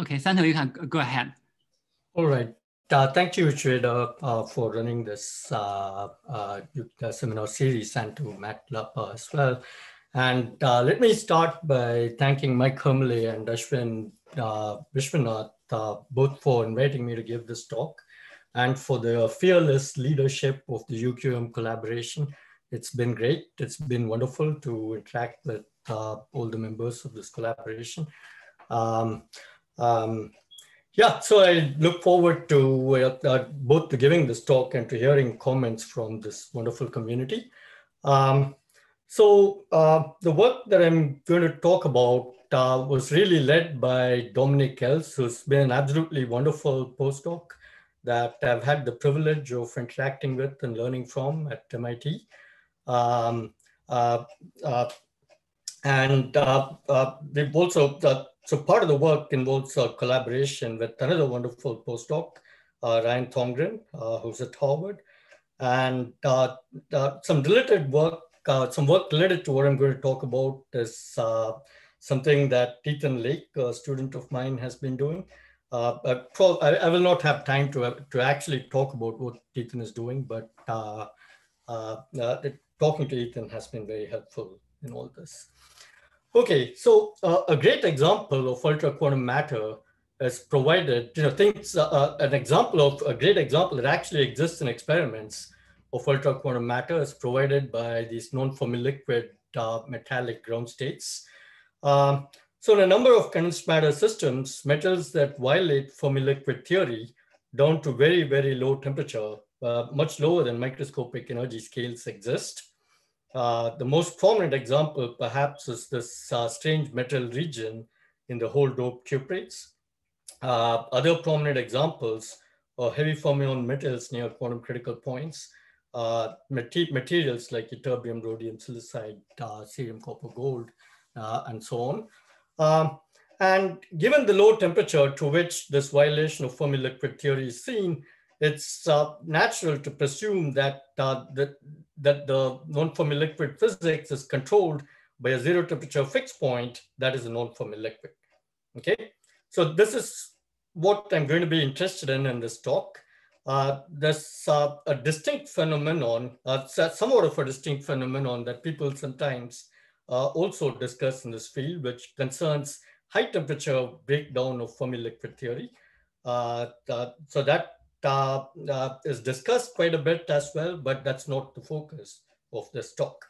okay, Santo, you can go ahead. All right. Uh, thank you, Shweta, uh, for running this uh, uh, seminar series and to Matt Lapa as well. And uh, let me start by thanking Mike Hermele and Ashwin uh, Vishwanath, both for inviting me to give this talk and for the fearless leadership of the UQM collaboration. It's been great. It's been wonderful to interact with all the members of this collaboration. Um, um, yeah, so I look forward to uh, uh, both to giving this talk and to hearing comments from this wonderful community. Um, so uh, the work that I'm going to talk about uh, was really led by Dominic Else, who's been an absolutely wonderful postdoc that I've had the privilege of interacting with and learning from at MIT. Um, uh, uh, and we've also so part of the work involves a collaboration with another wonderful postdoc, uh, Ryan Thorngren, uh, who's at Harvard, and uh, uh some related work, uh, some work related to what I'm going to talk about is uh, something that Ethan Lake, a student of mine, has been doing. I, I, will not have time to, to actually talk about what Ethan is doing, but talking to Ethan has been very helpful in all this. Okay, so uh, a great example of ultra quantum matter is provided, you know, things, uh, uh, an example of a great example that actually exists in experiments of ultra quantum matter is provided by these non-Fermi liquid uh, metallic ground states. Um, so in a number of condensed matter systems, metals that violate Fermi liquid theory down to very, very low temperature, uh, much lower than microscopic energy scales exist. Uh, the most prominent example perhaps is this uh, strange metal region in the hole doped cuprates. Uh, other prominent examples are heavy fermion metals near quantum critical points, uh, materials like ytterbium, rhodium, silicide, uh, cerium, copper, gold, and so on. Um, and given the low temperature to which this violation of Fermi liquid theory is seen, it's uh, natural to presume that, uh, that, that the non-Fermi liquid physics is controlled by a zero temperature fixed point that is a non-Fermi liquid. Okay, so this is what I'm going to be interested in in this talk. Uh, there's uh, a distinct phenomenon, uh, somewhat of a distinct phenomenon that people sometimes uh, also discuss in this field, which concerns high temperature breakdown of Fermi liquid theory. so that uh, uh, is discussed quite a bit as well, but that's not the focus of this talk.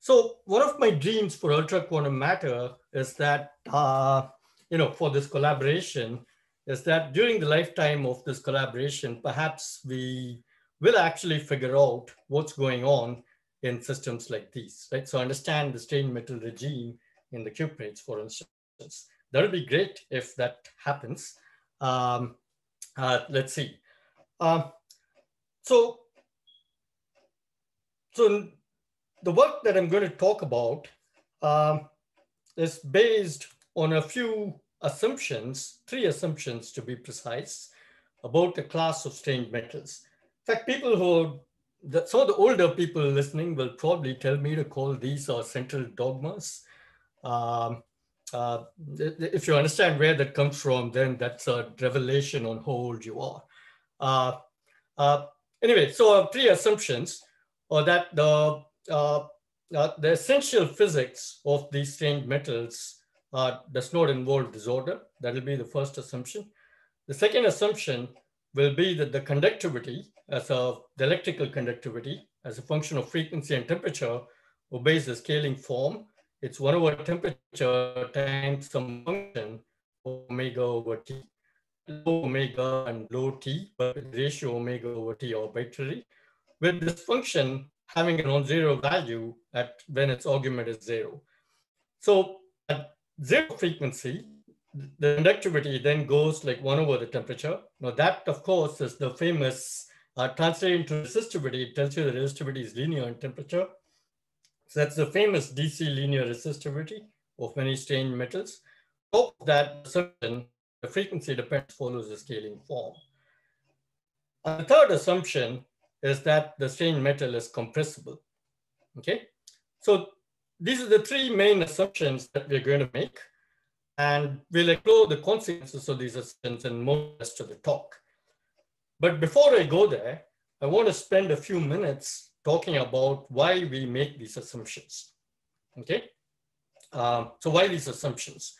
So one of my dreams for ultra quantum matter is that, uh, you know, for this collaboration, is that during the lifetime of this collaboration, perhaps we will actually figure out what's going on in systems like these, right? So understand the strange metal regime in the cuprates, for instance. That would be great if that happens. Um, uh, let's see. Uh, so, so the work that I'm going to talk about um, is based on a few assumptions, three assumptions to be precise, about the class of strange metals. In fact, people who, the, some of the older people listening will probably tell me to call these our central dogmas. Um, uh, if you understand where that comes from, then that's a revelation on how old you are. Uh, uh, anyway, so three assumptions are that the, uh, the essential physics of these strange metals does not involve disorder. That will be the first assumption. The second assumption will be that the conductivity as a the electrical conductivity as a function of frequency and temperature obeys the scaling form it's one over temperature times some function omega over t. Low omega and low t, but ratio omega over t arbitrary, with this function having a non-zero value at when its argument is zero. So at zero frequency, the conductivity then goes like one over the temperature. Now that, of course, is the famous uh, translated into resistivity. It tells you the resistivity is linear in temperature. So that's the famous DC linear resistivity of many strange metals. Hope that certain the frequency dependence follows the scaling form. And the third assumption is that the strange metal is compressible. Okay, so these are the three main assumptions that we're going to make. And we'll explore the consequences of these assumptions and more rest of the talk. But before I go there, I want to spend a few minutes talking about why we make these assumptions. Okay, um, so why these assumptions?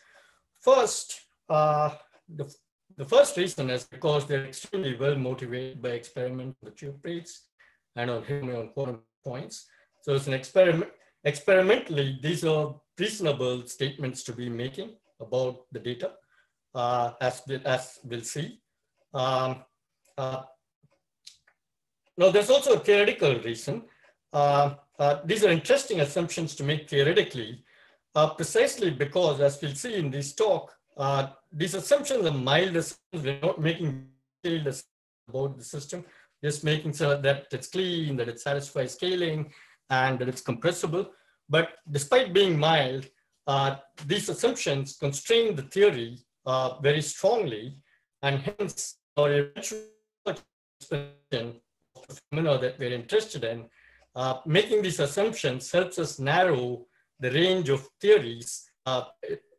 First, uh, the, the first reason is because they're extremely well motivated by experiment on the cuprates and on on quantum points. So it's an experiment. Experimentally, these are reasonable statements to be making about the data, uh, as, as we'll see. Um, uh, now, there's also a theoretical reason. Uh, uh, these are interesting assumptions to make theoretically, uh, precisely because, as we'll see in this talk, uh, these assumptions are mild assumptions. We're not making about the system, just making sure that it's clean, that it satisfies scaling, and that it's compressible. But despite being mild, uh, these assumptions constrain the theory uh, very strongly, and hence our eventual phenomena that we're interested in, uh, making these assumptions helps us narrow the range of theories uh,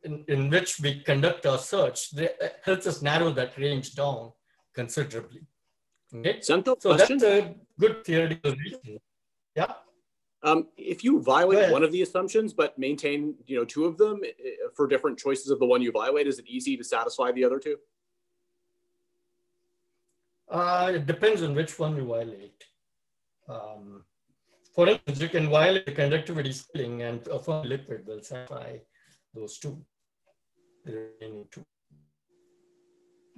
in, in, which we conduct our search. They, uh, helps us narrow that range down considerably. Okay, so question? that's a good theoretical reason. Yeah. Um, if you violate one of the assumptions but maintain, you know, two of them for different choices of the one you violate, is it easy to satisfy the other two? Uh, it depends on which one you violate. Um, for instance, you can violate the conductivity scaling and a Fermi liquid will satisfy those two, the remaining two.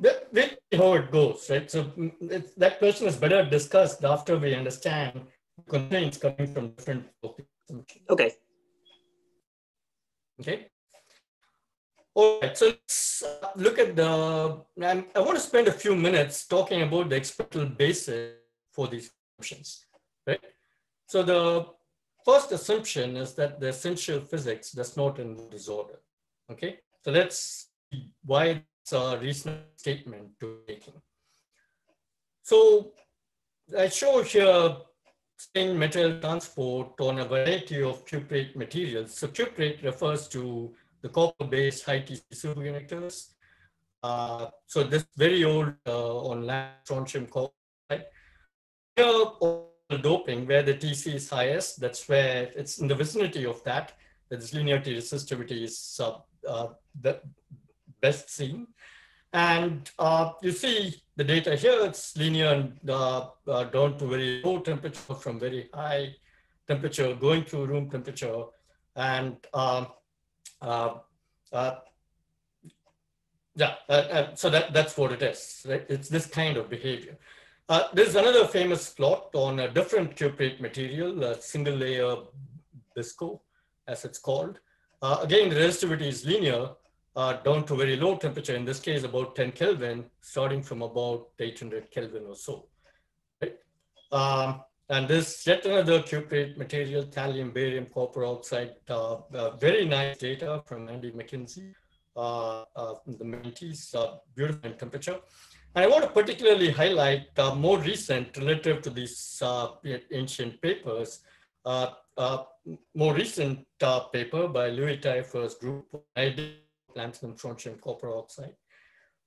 Let's how it goes, right? So mm, that question is better discussed after we understand constraints coming from different Okay. Okay. All right, so let's uh, look at the, I want to spend a few minutes talking about the experimental basis for these assumptions, right? So the first assumption is that the essential physics does not involve disorder, okay? So let's see why it's a reasonable statement to making. So I show here strange metal transport on a variety of cuprate materials. So cuprate refers to the copper-based high TC superconductors. Uh, so this very old uh, on strontium copper. Right? Here, doping where the TC is highest, that's where it's in the vicinity of that, that this linearity resistivity is uh, the best seen. And uh, you see the data here, it's linear and uh, uh, down to very low temperature from very high temperature going through room temperature. And um, uh, uh, yeah, uh, so that, that's what it is, right? It's this kind of behavior. Uh, there's another famous plot on a different cuprate material, a single layer BSCCO, as it's called. Uh, again, the resistivity is linear uh, down to very low temperature, in this case, about 10 Kelvin, starting from about 800 Kelvin or so. Right? Um, and this yet another cuprate material, thallium, barium, copper oxide, uh, uh, very nice data from Andy Mackenzie uh, uh the 90s, uh, beautiful temperature. And I want to particularly highlight uh, more recent relative to these ancient papers, more recent paper by Louis Taillefer's group, platinum, strontium, copper oxide,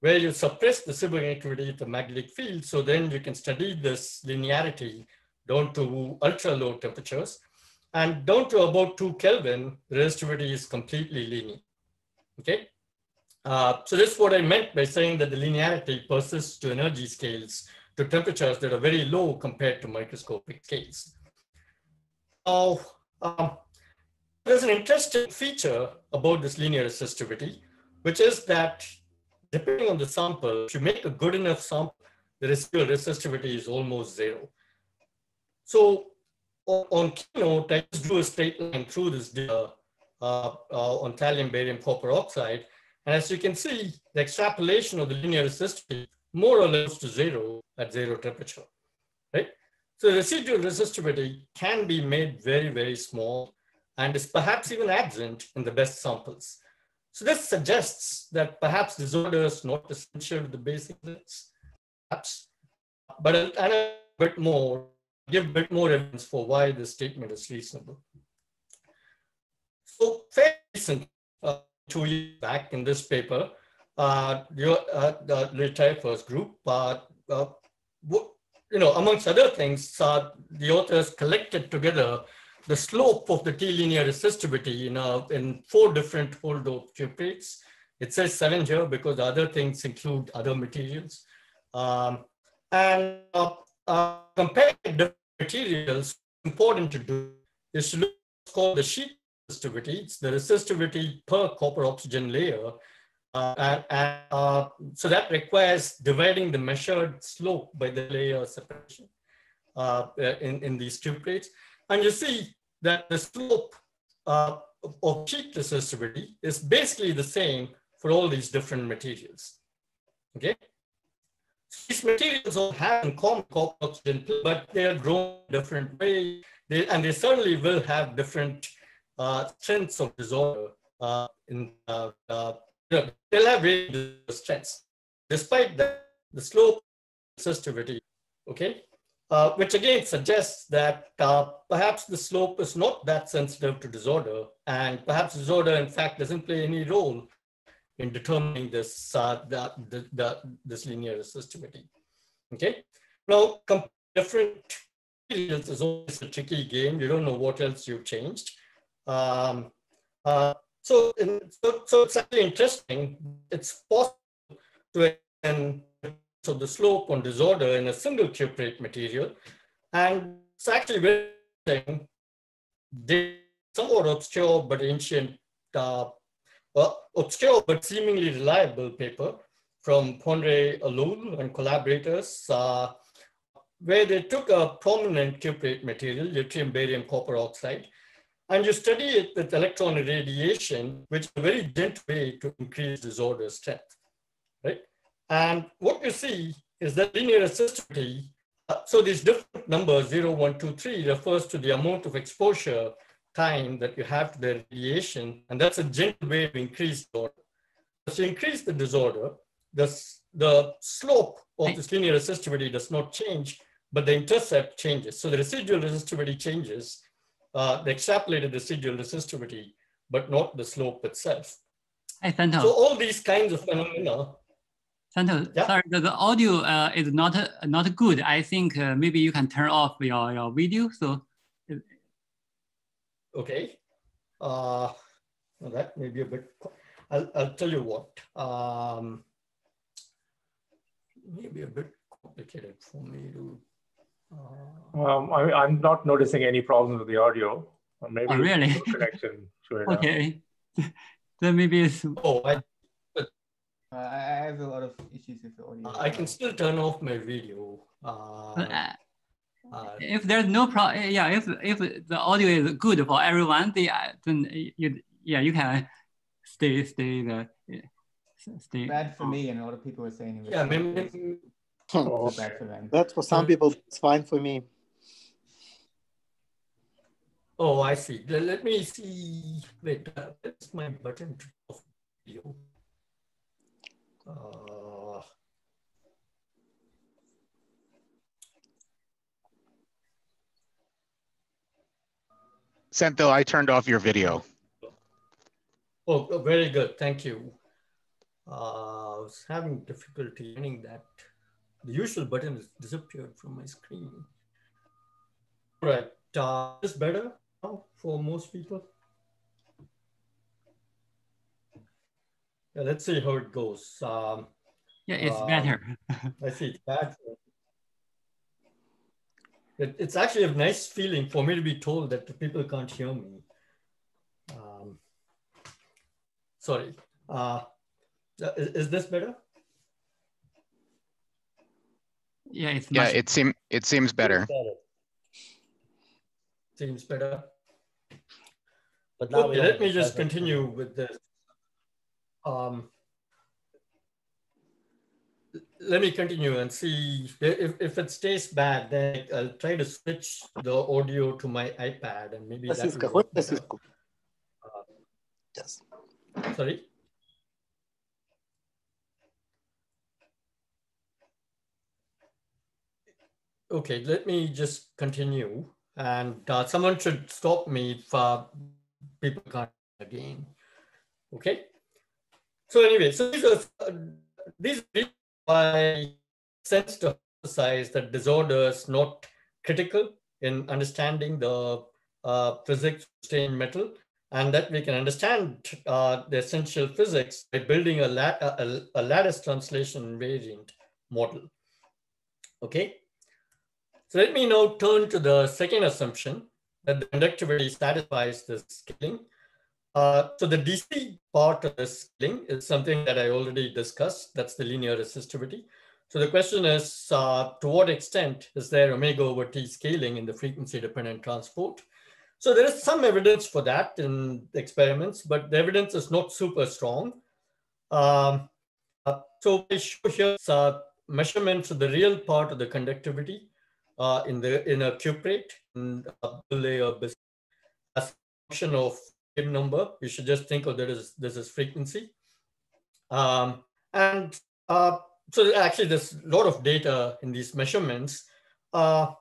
where you suppress the superconductivity of the magnetic field. So then you can study this linearity down to ultra low temperatures. And down to about two Kelvin, the resistivity is completely linear, okay? Uh, so this is what I meant by saying that the linearity persists to energy scales to temperatures that are very low compared to microscopic scales. Now, um, there's an interesting feature about this linear resistivity, which is that depending on the sample, if you make a good enough sample, the residual resistivity is almost zero. So on Keynote, I just drew a straight line through this data uh, uh, on thallium, barium, copper oxide. And as you can see, the extrapolation of the linear resistivity more or less to zero at zero temperature, right? So residual resistivity can be made very, very small and is perhaps even absent in the best samples. So this suggests that perhaps disorder is not essential to the basic perhaps, but a bit more give a bit more evidence for why this statement is reasonable. So fairly recent, uh, two years back in this paper, uh, your, uh, the Taillefer's group, uh, uh, you know, amongst other things, uh, the authors collected together the slope of the T-linear resistivity in, uh, in four different hole-doped cuprates. It says seven here because the other things include other materials. Um, and uh, uh, compare different materials, important to do is to look called the sheet resistivity. It's the resistivity per copper oxygen layer. Uh, and, uh, so that requires dividing the measured slope by the layer separation uh, in, in these cuprates. And you see that the slope uh, of sheet resistivity is basically the same for all these different materials. Okay. These materials all have in common copper oxygen, but they are grown different ways. They, and they certainly will have different uh, strengths of disorder uh, in uh, uh, they'll have really strengths despite that the slope resistivity okay uh, which again suggests that uh, perhaps the slope is not that sensitive to disorder and perhaps disorder in fact doesn't play any role in determining this uh, the, the, the, this linear resistivity okay now different materials is always a tricky game you don't know what else you've changed um, uh, so, in, so, so it's actually interesting. It's possible to and so the slope on disorder in a single cuprate material, and it's actually very interesting. Somewhat obscure but ancient, uh, well, obscure but seemingly reliable paper from Poinret Ellul and collaborators, uh, where they took a prominent cuprate material, yttrium barium copper oxide, and you study it with electron irradiation, which is a very gentle way to increase disorder strength, right? And what you see is that linear resistivity, uh, so these different numbers, 0, 1, 2, 3, refers to the amount of exposure time that you have to the radiation, and that's a gentle way to increase disorder. So you increase the disorder, the, the slope of this linear resistivity does not change, but the intercept changes. So the residual resistivity changes, uh, the extrapolated residual resistivity, but not the slope itself. Hey, Santo. So all these kinds of phenomena. Santo, yeah? sorry, the, the audio uh, is not uh, not good. I think uh, maybe you can turn off your, your video. So. Okay. Uh, well, that may be a bit, I'll, I'll tell you what. Um, maybe a bit complicated for me to um, I, am not noticing any problems with the audio. Or maybe oh, really? connection. okay. then maybe it's. Oh, I, uh, I have a lot of issues with the audio. I can still turn off my video. Uh, uh, uh if there's no problem, yeah, if if the audio is good for everyone, they, then you, yeah, you can stay stay the stay. Bad for me, and a lot of people are saying. Yeah, maybe, Oh, that's for some people, it's fine for me. Oh, I see. Let me see. Wait, uh, that's my button of video. Uh, Santo, I turned off your video. Oh, oh very good. Thank you. Uh, I was having difficulty getting that the usual button has disappeared from my screen. All right, uh, is better now for most people? Yeah, let's see how it goes. Um, yeah, it's um, better. I see it's bad. It, it's actually a nice feeling for me to be told that the people can't hear me. Um, sorry. Uh, is, is this better? Yeah, it's yeah. It seems it seems better. Seems better. But now okay, let me just continue with this. Um, let me continue and see if, if it stays bad, then I'll try to switch the audio to my iPad and maybe that will uh, yes. Sorry. Okay, let me just continue. And uh, someone should stop me if uh, people can't again. Okay. so anyway, so these are uh, these by sense to emphasize that disorder is not critical in understanding the uh, physics of metal and that we can understand uh, the essential physics by building a, la a, a lattice translation invariant model. Okay, so let me now turn to the second assumption that the conductivity satisfies the scaling. Uh, so the DC part of this scaling is something that I already discussed. That's the linear resistivity. So the question is, uh, to what extent is there omega over t scaling in the frequency dependent transport? So there is some evidence for that in experiments, but the evidence is not super strong. Um, uh, so I show here uh, measurements of the real part of the conductivity uh, in the in a cuprate in a layer a function of number. You should just think of that as this is frequency. Um, and uh, so actually there's a lot of data in these measurements. Uh,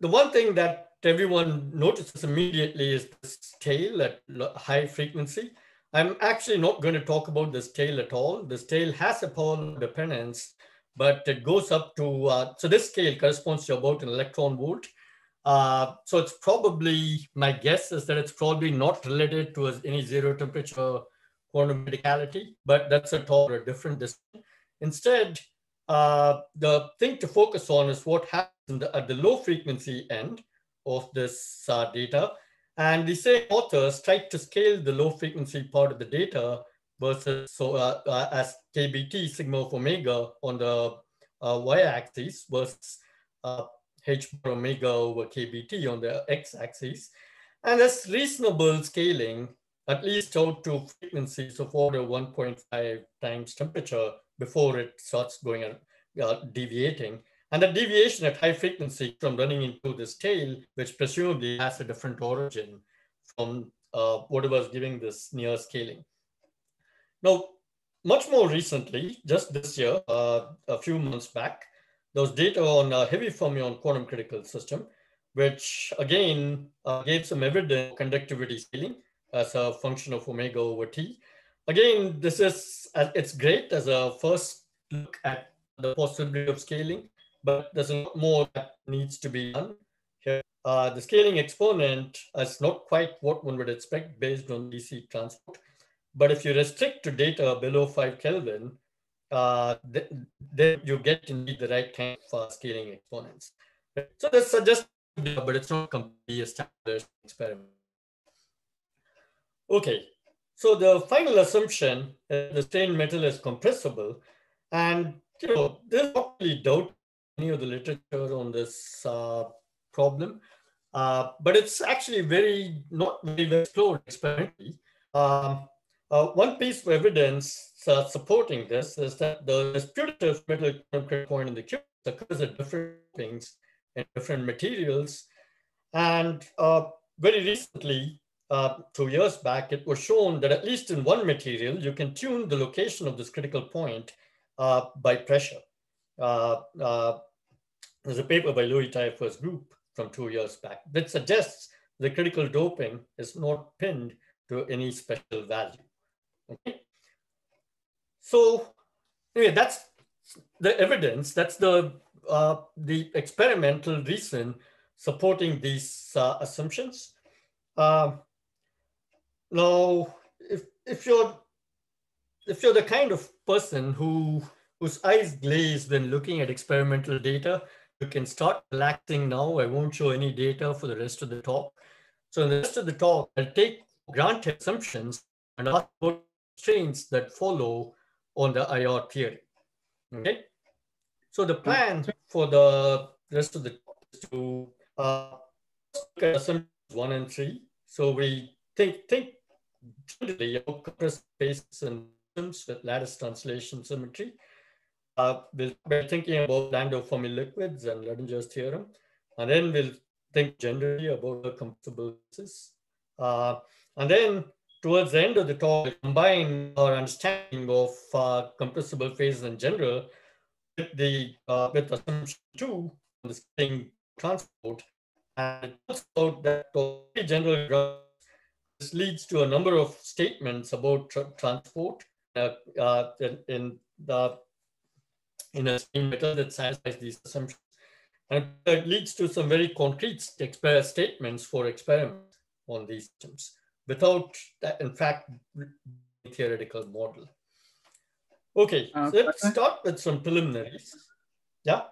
the one thing that everyone notices immediately is this tail at high frequency. I'm actually not going to talk about this tail at all. This tail has a polar dependence, but it goes up to, uh, so this scale corresponds to about an electron volt. Uh, so it's probably, my guess is that it's probably not related to any zero temperature quantum criticality, but that's a totally different discussion. Instead, uh, the thing to focus on is what happens the, at the low frequency end, of this uh, data. And the same authors tried to scale the low frequency part of the data versus so uh, uh, as KBT sigma of omega on the uh, y-axis versus h bar omega over KBT on the x-axis. And that's reasonable scaling, at least out to frequencies of order 1.5 times temperature before it starts going uh, deviating. And the deviation at high frequency from running into this tail, which presumably has a different origin from uh, whatever is giving this near scaling. Now, much more recently, just this year, uh, a few months back, there was data on a heavy fermion quantum critical system, which again uh, gave some evidence of conductivity scaling as a function of omega over t. Again, this is, uh, it's great as a first look at the possibility of scaling but there's a lot more that needs to be done here. Uh, the scaling exponent is not quite what one would expect based on DC transport. But if you restrict to data below 5 Kelvin, uh, th then you get indeed the right kind of uh, scaling exponents. So that's just, but it's not completely standard experiment. Okay, so the final assumption is the strange metal is compressible. And you know, there's not really doubt any of the literature on this uh, problem, uh, but it's actually very not very well explored experimentally. Um, uh, one piece of evidence uh, supporting this is that the distributive metal point in the cube occurs at different things in different materials. And uh, very recently, uh, two years back, it was shown that at least in one material, you can tune the location of this critical point by pressure. Uh, uh, there's a paper by Louis Taillefer's group from two years back that suggests the critical doping is not pinned to any special value. So anyway, that's the evidence. That's the uh, the experimental reason supporting these uh, assumptions. Um, now, if if you're if you're the kind of person who whose eyes glaze when looking at experimental data, you can start relaxing now. I won't show any data for the rest of the talk. So in the rest of the talk, I'll take granted assumptions and ask strains that follow on the IR theory. Okay. So the plan for the rest of the is to uh, look at assumptions one and three. So we think think generally about compressed spaces and with lattice translation symmetry. Uh, we'll be thinking about Landau Fermi liquids and Luttinger's theorem. And then we'll think generally about the compressible. Uh, and then towards the end of the talk, combine our understanding of uh, compressible phases in general with the uh, with assumption two on the scaling transport. And it out that general this leads to a number of statements about tra transport uh, uh, in the in a metal that satisfies these assumptions. And it leads to some very concrete statements for experiments on these systems without, that, in fact, theoretical model. Okay, uh, so let's start with some preliminaries. Yeah,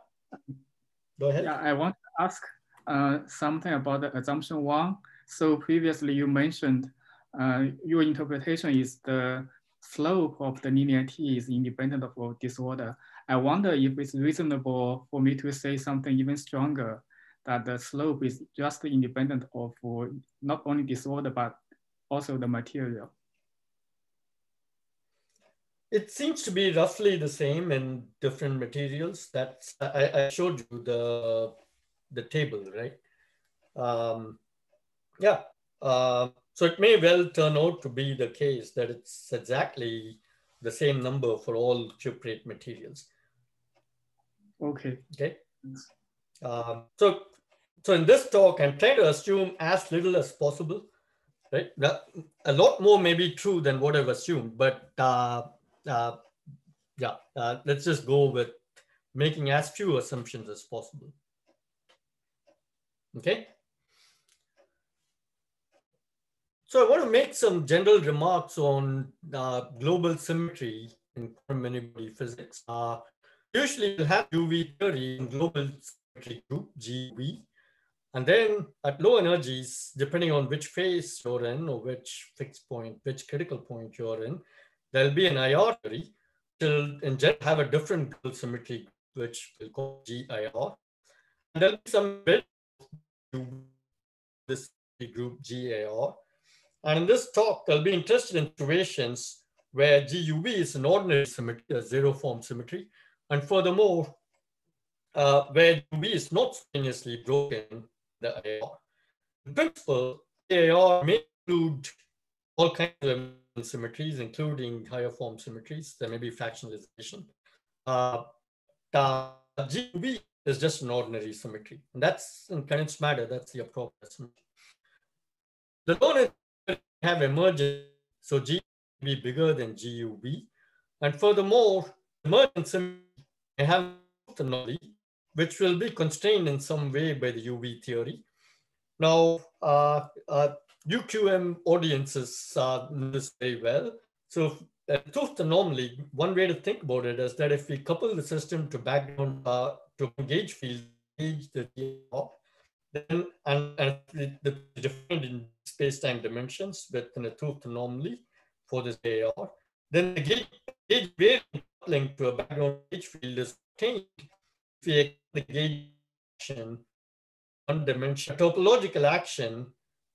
go ahead. Yeah, I want to ask uh, something about the assumption one. So previously you mentioned uh, your interpretation is the slope of the linear t is independent of disorder. I wonder if it's reasonable for me to say something even stronger, that the slope is just independent of not only disorder, but also the material. It seems to be roughly the same in different materials. That's I, I showed you the the table, right? Um, yeah. Uh, so it may well turn out to be the case that it's exactly the same number for all cuprate materials. Okay. Okay. Um, so, so in this talk, I'm trying to assume as little as possible, right? A lot more may be true than what I've assumed, but uh, uh, yeah, uh, let's just go with making as few assumptions as possible. Okay. So I want to make some general remarks on uh, global symmetry in quantum many-body physics. Uh, usually we'll have UV theory in global symmetry group, GUV. And then at low energies, depending on which phase you're in or which fixed point, which critical point you're in, there'll be an IR theory, which will in general have a different symmetry, which we'll call GIR. And there'll be some bit this group GIR. And in this talk, I'll be interested in situations where GUV is an ordinary symmetry, a zero form symmetry. And furthermore, uh, where UV is not spontaneously broken, the IR. In principle, IR may include all kinds of symmetries, including higher form symmetries. There may be fractionalization. Uh, the GUV is just an ordinary symmetry. And that's in condensed matter, that's the appropriate symmetry. The donor have emergent, so G bigger than GUV. And furthermore, emergent symmetry have orthogonality, which will be constrained in some way by the UV theory. Now, uh, uh, UQM audiences uh, this very well. So uh, 't Hooft anomaly, one way to think about it is that if we couple the system to background uh, to gauge field, gauge the top, then and, and the, the defined in space-time dimensions within a 't Hooft anomaly for this IR, then the gauge, gauge variant coupling to a background gauge field is obtained we the gauge action one dimension topological action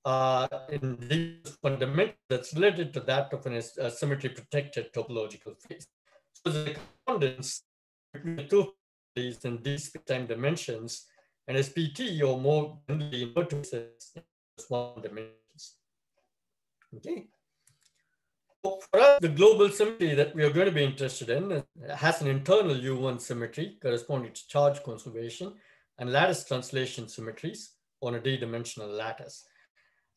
uh, in these fundamental that's related to that of an symmetry protected topological phase. So the correspondence between the two these in these time dimensions and SPT or more generally vertices one dimensions. Okay. For us, the global symmetry that we are going to be interested in has an internal U1 symmetry corresponding to charge conservation and lattice translation symmetries on a d-dimensional lattice.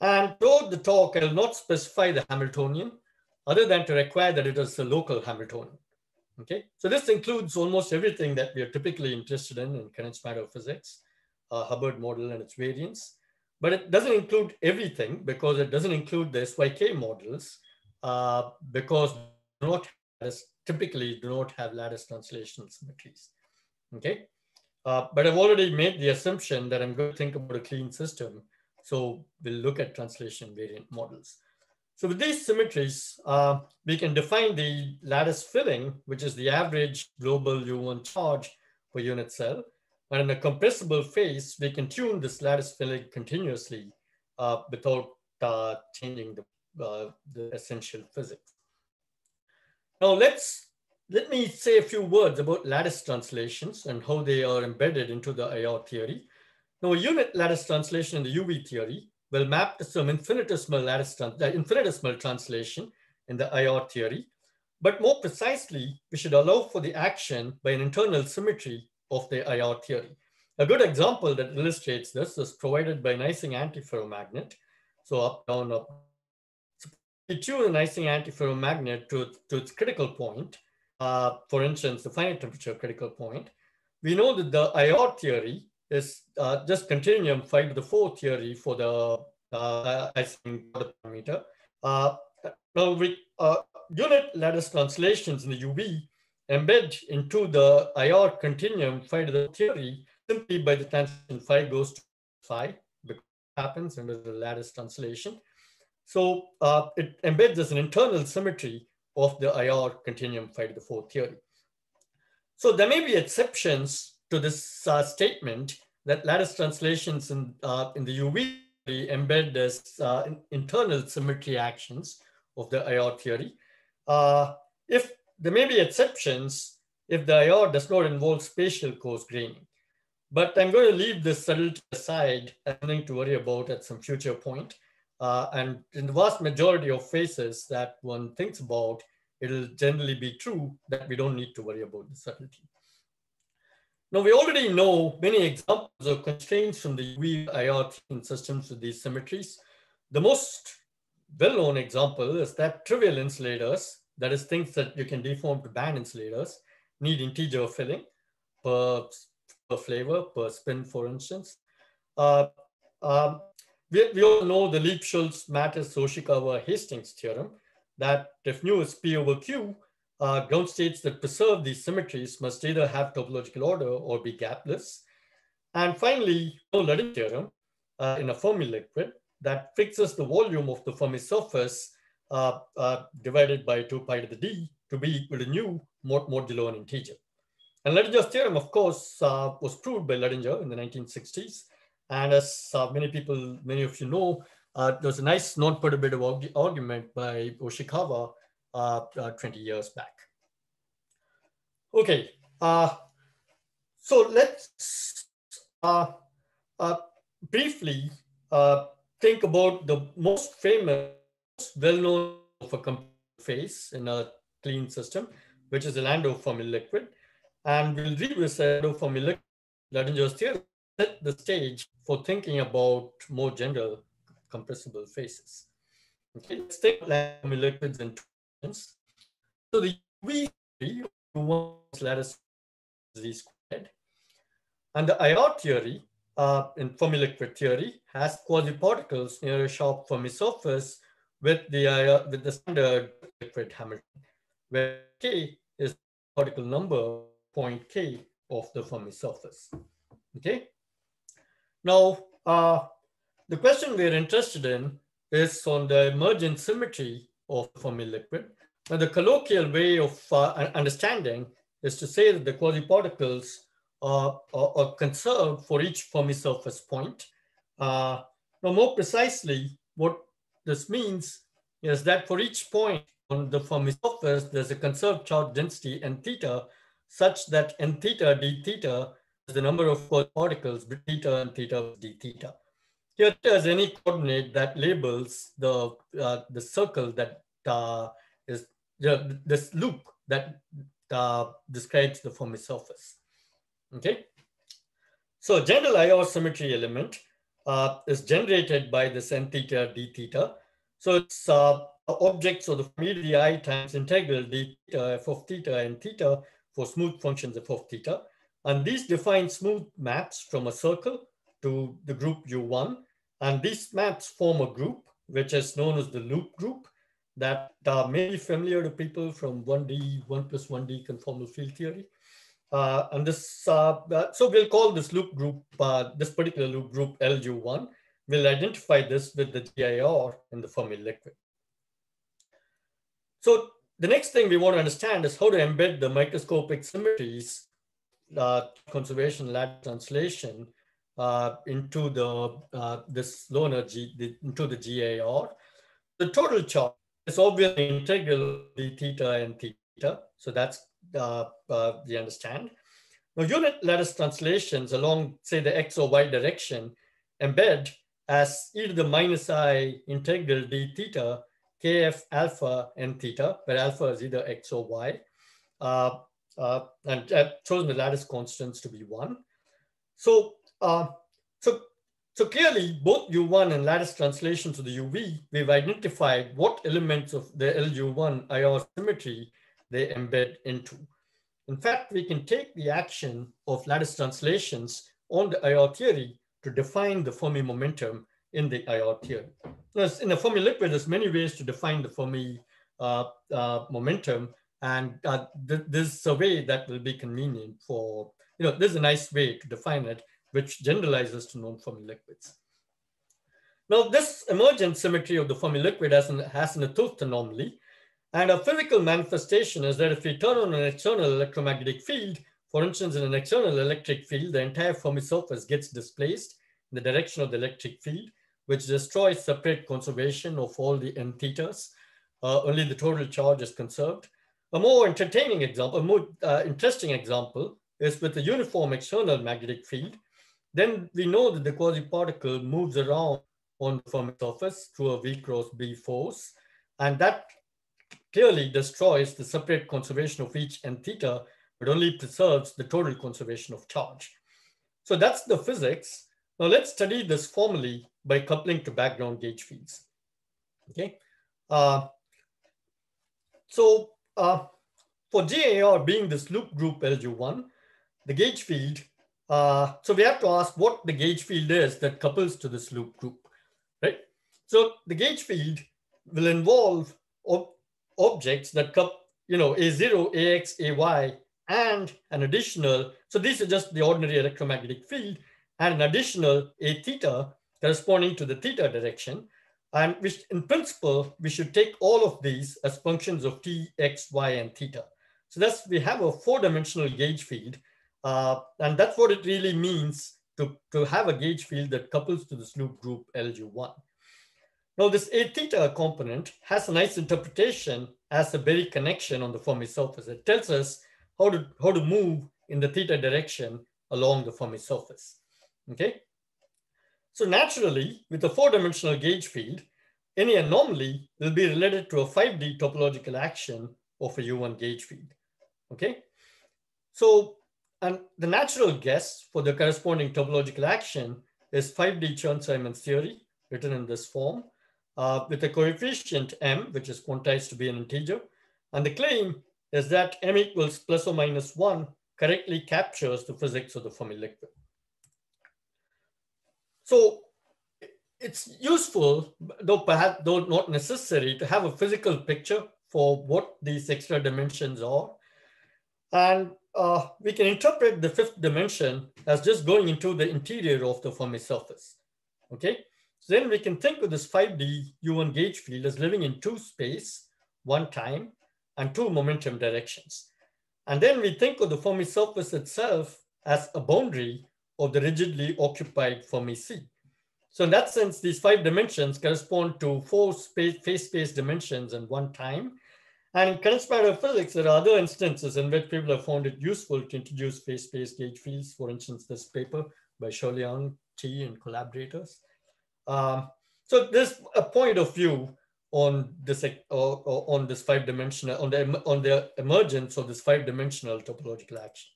And throughout the talk, I will not specify the Hamiltonian other than to require that it is a local Hamiltonian. Okay, so this includes almost everything that we are typically interested in in condensed matter physics, uh, Hubbard model and its variants, but it doesn't include everything because it doesn't include the SYK models uh, because not typically do not have lattice translation symmetries. Okay, uh, but I've already made the assumption that I'm going to think about a clean system so we'll look at translation variant models. So with these symmetries, uh, we can define the lattice filling, which is the average global U1 charge per unit cell. And in a compressible phase, we can tune this lattice filling continuously uh, without uh, changing the, uh, the essential physics. Now let's, let me say a few words about lattice translations and how they are embedded into the IR theory. Now, a unit lattice translation in the UV theory will map to some infinitesimal lattice trans uh, infinitesimal translation in the IR theory. But more precisely, we should allow for the action by an internal symmetry of the IR theory. A good example that illustrates this is provided by an Ising antiferromagnet. So up, down, up. We tune an Ising antiferromagnet to, to its critical point, uh, for instance, the finite temperature critical point, we know that the IR theory is uh, just continuum phi to the 4 theory for the uh, Ising parameter. Uh, now, we, uh, unit lattice translations in the UV embed into the IR continuum phi to the theory simply by the translation phi goes to phi, because happens under the lattice translation. So uh, it embeds as an internal symmetry of the IR continuum phi to the 4 theory. So there may be exceptions to this uh, statement that lattice translations in, uh, in the UV embed as uh, internal symmetry actions of the IR theory. Uh, if there may be exceptions if the IR does not involve spatial coarse graining. But I'm going to leave this subtlety aside nothing to worry about at some future point. Uh, and in the vast majority of cases that one thinks about, it'll generally be true that we don't need to worry about the subtlety. Now, we already know many examples of constraints from the UV IR systems with these symmetries. The most well-known example is that trivial insulators, that is things that you can deform to band insulators, need integer filling per, per flavor, per spin, for instance. Uh, um, we, we all know the Lieb-Schultz Mattis Oshikawa Hastings theorem that if nu is P over Q, uh, ground states that preserve these symmetries must either have topological order or be gapless. And finally, Luttinger theorem uh, in a Fermi liquid that fixes the volume of the Fermi surface uh, uh, divided by 2 pi to the d to be equal to nu mod modulo an integer. And Luttinger's theorem, of course, uh, was proved by Luttinger in the 1960s. And as uh, many people, many of you know, uh, there was a nice non-perturbative argument by Oshikawa uh, 20 years back. Okay, so let's briefly think about the most famous, well-known of a phase in a clean system, which is the Landau Fermi liquid. And we'll revisit Landau Fermi liquid, Luttinger's theorem, set the stage for thinking about more general compressible phases. Okay, let's take liquids in terms. So the UV lattice z squared. And the IR theory uh, in Fermi liquid theory has quasi-particles near a sharp Fermi surface with the, uh, with the standard liquid Hamilton, where K is particle number point K of the Fermi surface. Okay. Now, uh, the question we're interested in is on the emergent symmetry of Fermi liquid. Now, the colloquial way of uh, understanding is to say that the quasi-particles uh, are, conserved for each Fermi surface point. Uh, now, more precisely, what this means is that for each point on the Fermi surface, there's a conserved charge density n theta such that n theta d theta the number of particles theta and theta d theta. Here there's any coordinate that labels the, uh, the circle that uh, is the, this loop that uh, describes the Fermi surface. Okay. So general IR symmetry element uh, is generated by this n theta d theta. So it's uh, objects of the family i times integral d theta f of theta and theta for smooth functions f of theta. And these define smooth maps from a circle to the group U1. And these maps form a group, which is known as the loop group that are mainly familiar to people from 1D, 1 plus 1D conformal field theory. Uh, and this, uh, uh, so we'll call this loop group, uh, this particular loop group LU1. We'll identify this with the GIR in the Fermi liquid. So the next thing we want to understand is how to embed the microscopic symmetries, uh, conservation lab translation uh, into the this low energy, the, into the GIR. The total charge is obviously integral d theta and theta. So that's uh, uh, we understand. Now, unit lattice translations along, say, the x or y direction embed as e to the minus i integral d theta kf alpha and theta, where alpha is either x or y, uh, uh, and I've chosen the lattice constants to be one. So, uh, so so clearly both U1 and lattice translation to the UV, we've identified what elements of the LU1 IR symmetry they embed into. In fact, we can take the action of lattice translations on the IR theory to define the Fermi momentum in the IR theory. in a Fermi liquid, there's many ways to define the Fermi uh, uh, momentum, and uh, th this is a way that will be convenient for, you know, this is a nice way to define it, which generalizes to known liquids. Now, this emergent symmetry of the Fermi liquid has an, has an 't Hooft anomaly, and a physical manifestation is that if we turn on an external electromagnetic field, for instance, in an external electric field, the entire Fermi surface gets displaced in the direction of the electric field, which destroys separate conservation of all the n thetas. Uh, only the total charge is conserved. A more entertaining example, a more uh, interesting example is with a uniform external magnetic field. Then we know that the quasi-particle moves around on the Fermi surface through a V cross B force. And that clearly destroys the separate conservation of each and theta, but only preserves the total conservation of charge. So that's the physics. Now let's study this formally by coupling to background gauge fields. Okay. Uh, so uh, for GIR being this loop group LU1, the gauge field, uh, so we have to ask what the gauge field is that couples to this loop group, right? So the gauge field will involve objects that come, you know, A0, AX, AY, and an additional, so these are just the ordinary electromagnetic field, and an additional A theta corresponding to the theta direction. And in principle, we should take all of these as functions of t, x, y, and theta. So that's, we have a four-dimensional gauge field. Uh, and that's what it really means to, to have a gauge field that couples to this loop group LG1. Now this A theta component has a nice interpretation as a Berry connection on the Fermi surface. It tells us how to, how to move in the theta direction along the Fermi surface, okay? So naturally, with a four-dimensional gauge field, any anomaly will be related to a 5D topological action of a U1 gauge field, okay? So, and the natural guess for the corresponding topological action is 5D Chern-Simons theory, written in this form, uh, with a coefficient m, which is quantized to be an integer. And the claim is that m equals plus or minus one correctly captures the physics of the Fermi liquid. So it's useful, though perhaps though not necessary, to have a physical picture for what these extra dimensions are. And uh, we can interpret the fifth dimension as just going into the interior of the Fermi surface, okay? So then we can think of this 5D U1 gauge field as living in two space, one time, and two momentum directions. And then we think of the Fermi surface itself as a boundary of the rigidly occupied Fermi sea. So in that sense, these five dimensions correspond to four space, phase space dimensions and one time. And in current matter physics, there are other instances in which people have found it useful to introduce phase space gauge fields. For instance, this paper by Shouliang, T and collaborators. Um, so there's a point of view on this uh, on this five dimensional on the on the emergence of this five dimensional topological action.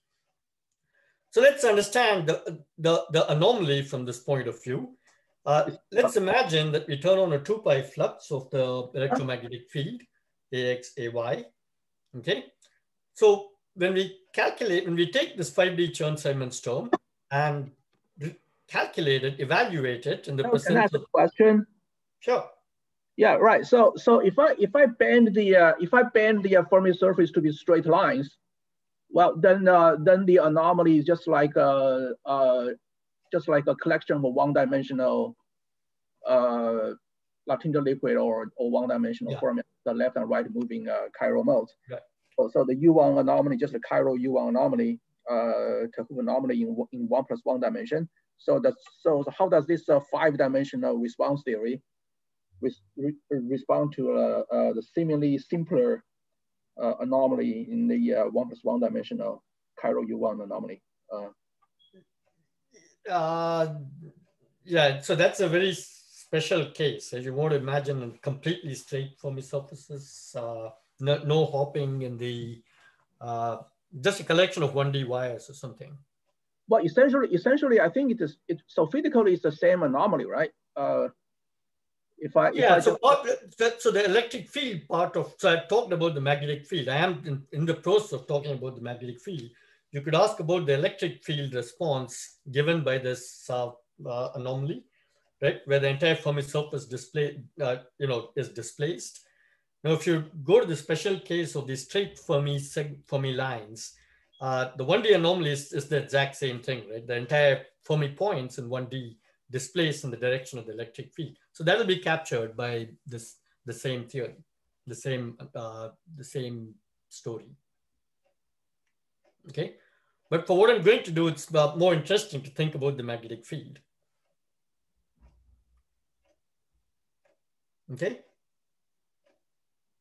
So let's understand the, the, the anomaly from this point of view. Uh, let's imagine that we turn on a 2 pi flux of the electromagnetic field, AX, AY, okay? So when we calculate, when we take this 5D Chern-Simons term and calculate it, evaluate it, and the oh, percentage. Can I ask a question? Sure. Yeah, right. So, so if I if I bend the uh, if I bend the uh, Fermi surface to be straight lines, well, then uh, then the anomaly is just like a uh, just like a collection of one-dimensional uh, liquid or, or one-dimensional yeah. The left and right moving uh, chiral modes. Right. So, so the U1 anomaly, just a chiral U1 anomaly, uh, anomaly in, in one plus one dimension. So that's so, so how does this uh, five-dimensional response theory res re respond to uh, uh, the seemingly simpler uh, anomaly in the uh, one plus one dimensional chiral U1 anomaly? Uh, yeah, so that's a very special case. If you want to imagine a completely straight Fermi surfaces, no, no hopping in the, just a collection of 1D wires or something. well, essentially, essentially, I think it is. It so physically, it's the same anomaly, right? If I yeah, if I so just, so the electric field part of so I talked about the magnetic field. I am in, in the process of talking about the magnetic field. You could ask about the electric field response given by this uh, uh, anomaly, right, where the entire Fermi surface display, uh, you know, is displaced. Now, if you go to the special case of these straight Fermi Fermi lines, uh, the 1D anomaly is, is the exact same thing, right? The entire Fermi points in 1D displaced in the direction of the electric field. So that will be captured by this the same theory, the same uh, the same story. Okay, but for what I'm going to do, it's uh, more interesting to think about the magnetic field. Okay.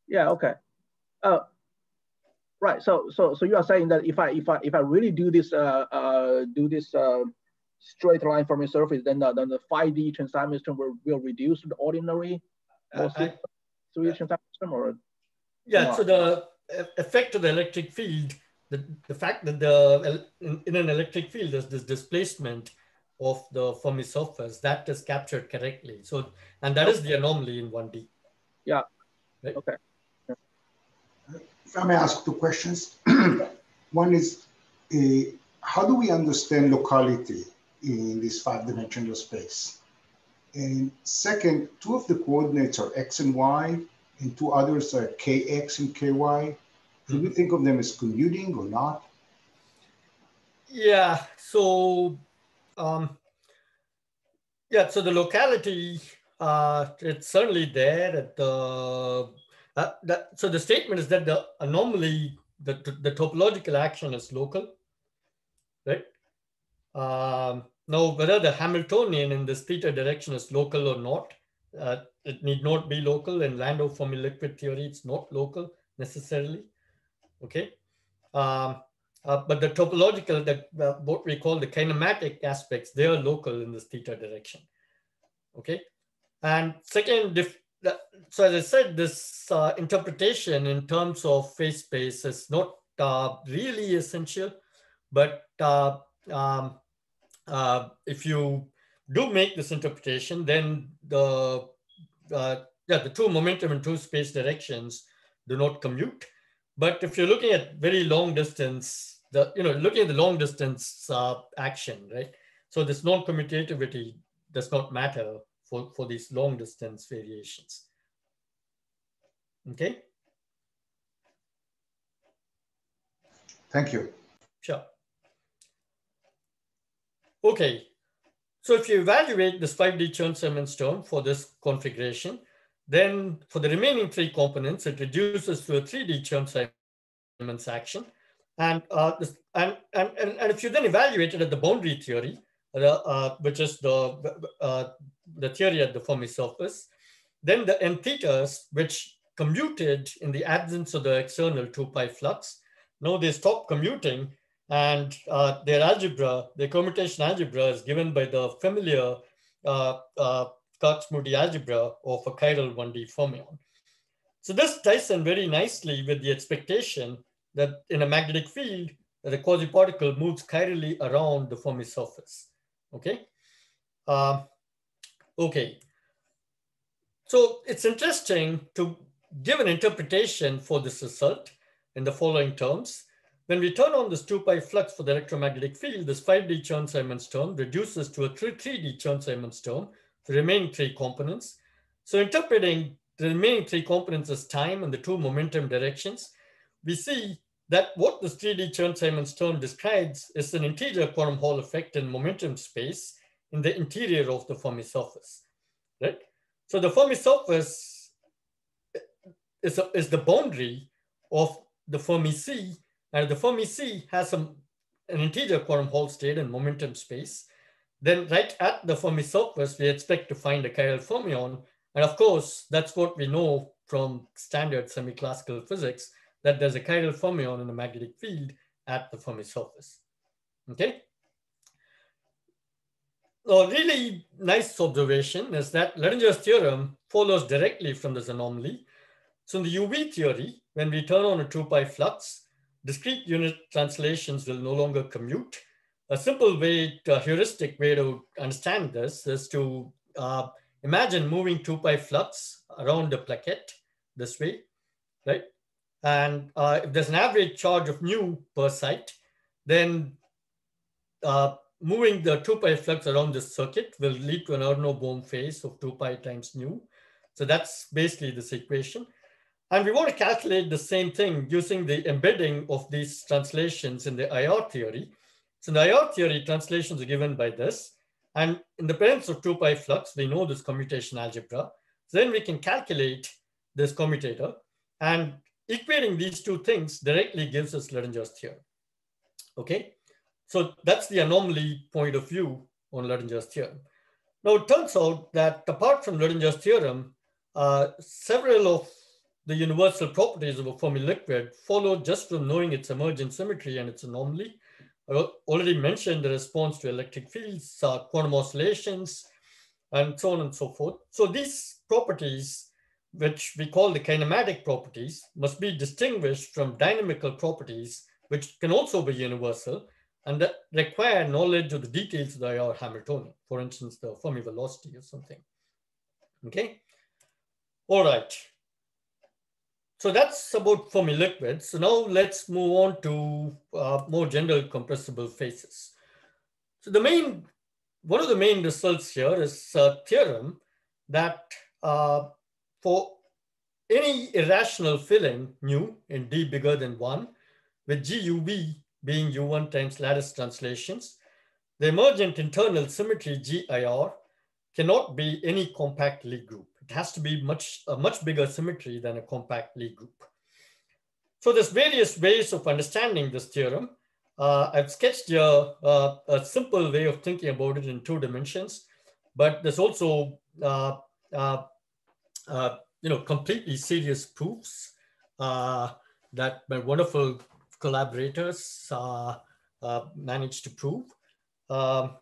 Yeah. Okay. Uh, right. So so so you are saying that if I if I if I really do this uh, uh do this uh straight line Fermi surface, then the, then the 5D Chern-Simons system will, will reduce the ordinary uh, 3D Chern-Simons system or? Yeah, so the effect of the electric field, the, the fact that the in, in an electric field, there's this displacement of the Fermi surface that is captured correctly. So, and that is the anomaly in 1D. Yeah. Right? Okay. If I may ask two questions. One is, uh, how do we understand locality in this five-dimensional space. And second, two of the coordinates are x and y, and two others are kx and ky. Should we think of them as commuting or not? Yeah, so um, yeah, so the locality, uh, it's certainly there at the, uh, that, so the statement is that the anomaly, the, the topological action is local, right? Um, now, whether the Hamiltonian in this theta direction is local or not, uh, it need not be local. In Landau Fermi liquid theory, it's not local necessarily. Okay. Um, uh, but the topological, the, uh, what we call the kinematic aspects, they are local in this theta direction. Okay. And second, if, so as I said, this uh, interpretation in terms of phase space is not uh, really essential, but uh, um, uh, if you do make this interpretation, then the uh, yeah the two momentum and two space directions do not commute. But if you're looking at very long distance, the you know looking at the long distance uh, action, right? So this non-commutativity does not matter for, for these long distance variations. Okay. Thank you. Sure. Okay, so if you evaluate this 5D Chern-Simons term for this configuration, then for the remaining three components, it reduces to a 3D Chern-Simons action. And, uh, and, and, and, and, if you then evaluate it at the boundary theory, uh, uh, which is the, uh, the theory at the Fermi surface, then the n thetas, which commuted in the absence of the external 2 pi flux, now they stop commuting and uh, their algebra, their commutation algebra is given by the familiar uh, uh, Kac-Moody algebra of a chiral 1D fermion. So this ties in very nicely with the expectation that in a magnetic field, the quasi-particle moves chirally around the Fermi surface, okay? Uh, okay, so it's interesting to give an interpretation for this result in the following terms. When we turn on this 2 pi flux for the electromagnetic field, this 5D Chern-Simons term reduces to a 3D Chern-Simons term, the remaining three components. So interpreting the remaining three components as time and the two momentum directions, we see that what this 3D Chern-Simons term describes is an integer quantum Hall effect in momentum space in the interior of the Fermi surface, right? So the Fermi surface is, a, is the boundary of the Fermi sea and the Fermi sea has some an integer quantum Hall state in momentum space. Then right at the Fermi surface, we expect to find a chiral fermion. And of course, that's what we know from standard semi-classical physics, that there's a chiral fermion in the magnetic field at the Fermi surface. Okay? A really nice observation is that Luttinger's theorem follows directly from this anomaly. So in the UV theory, when we turn on a 2 pi flux, discrete unit translations will no longer commute. a simple way, a heuristic way to understand this is to uh, imagine moving 2 pi flux around the plaquette this way, right? And uh, if there's an average charge of nu per site, then uh, moving the 2 pi flux around this circuit will lead to an Aharonov-Bohm phase of 2 pi times nu. So that's basically this equation. And we want to calculate the same thing using the embedding of these translations in the IR theory. So in the IR theory, translations are given by this. And in the presence of 2 pi flux, we know this commutation algebra. So then we can calculate this commutator. And equating these two things directly gives us Luttinger's theorem. Okay, so that's the anomaly point of view on Luttinger's theorem. Now it turns out that apart from Luttinger's theorem, uh, several of the universal properties of a Fermi liquid follow just from knowing its emergent symmetry and its anomaly. I already mentioned the response to electric fields, uh, quantum oscillations, and so on and so forth. So these properties, which we call the kinematic properties, must be distinguished from dynamical properties, which can also be universal and that require knowledge of the details of the Hamiltonian, for instance, the Fermi velocity or something. Okay, all right. So that's about Fermi liquids. So now let's move on to uh, more general compressible phases. So the main, one of the main results here is a theorem that uh, for any irrational filling nu in d bigger than one, with GUV being U1 times lattice translations, the emergent internal symmetry GIR cannot be any compact Lie group. It has to be much, a much bigger symmetry than a compact Lie group. So there's various ways of understanding this theorem. Uh, I've sketched here uh, a simple way of thinking about it in two dimensions, but there's also uh, uh, uh you know completely serious proofs uh, that my wonderful collaborators managed to prove. Um,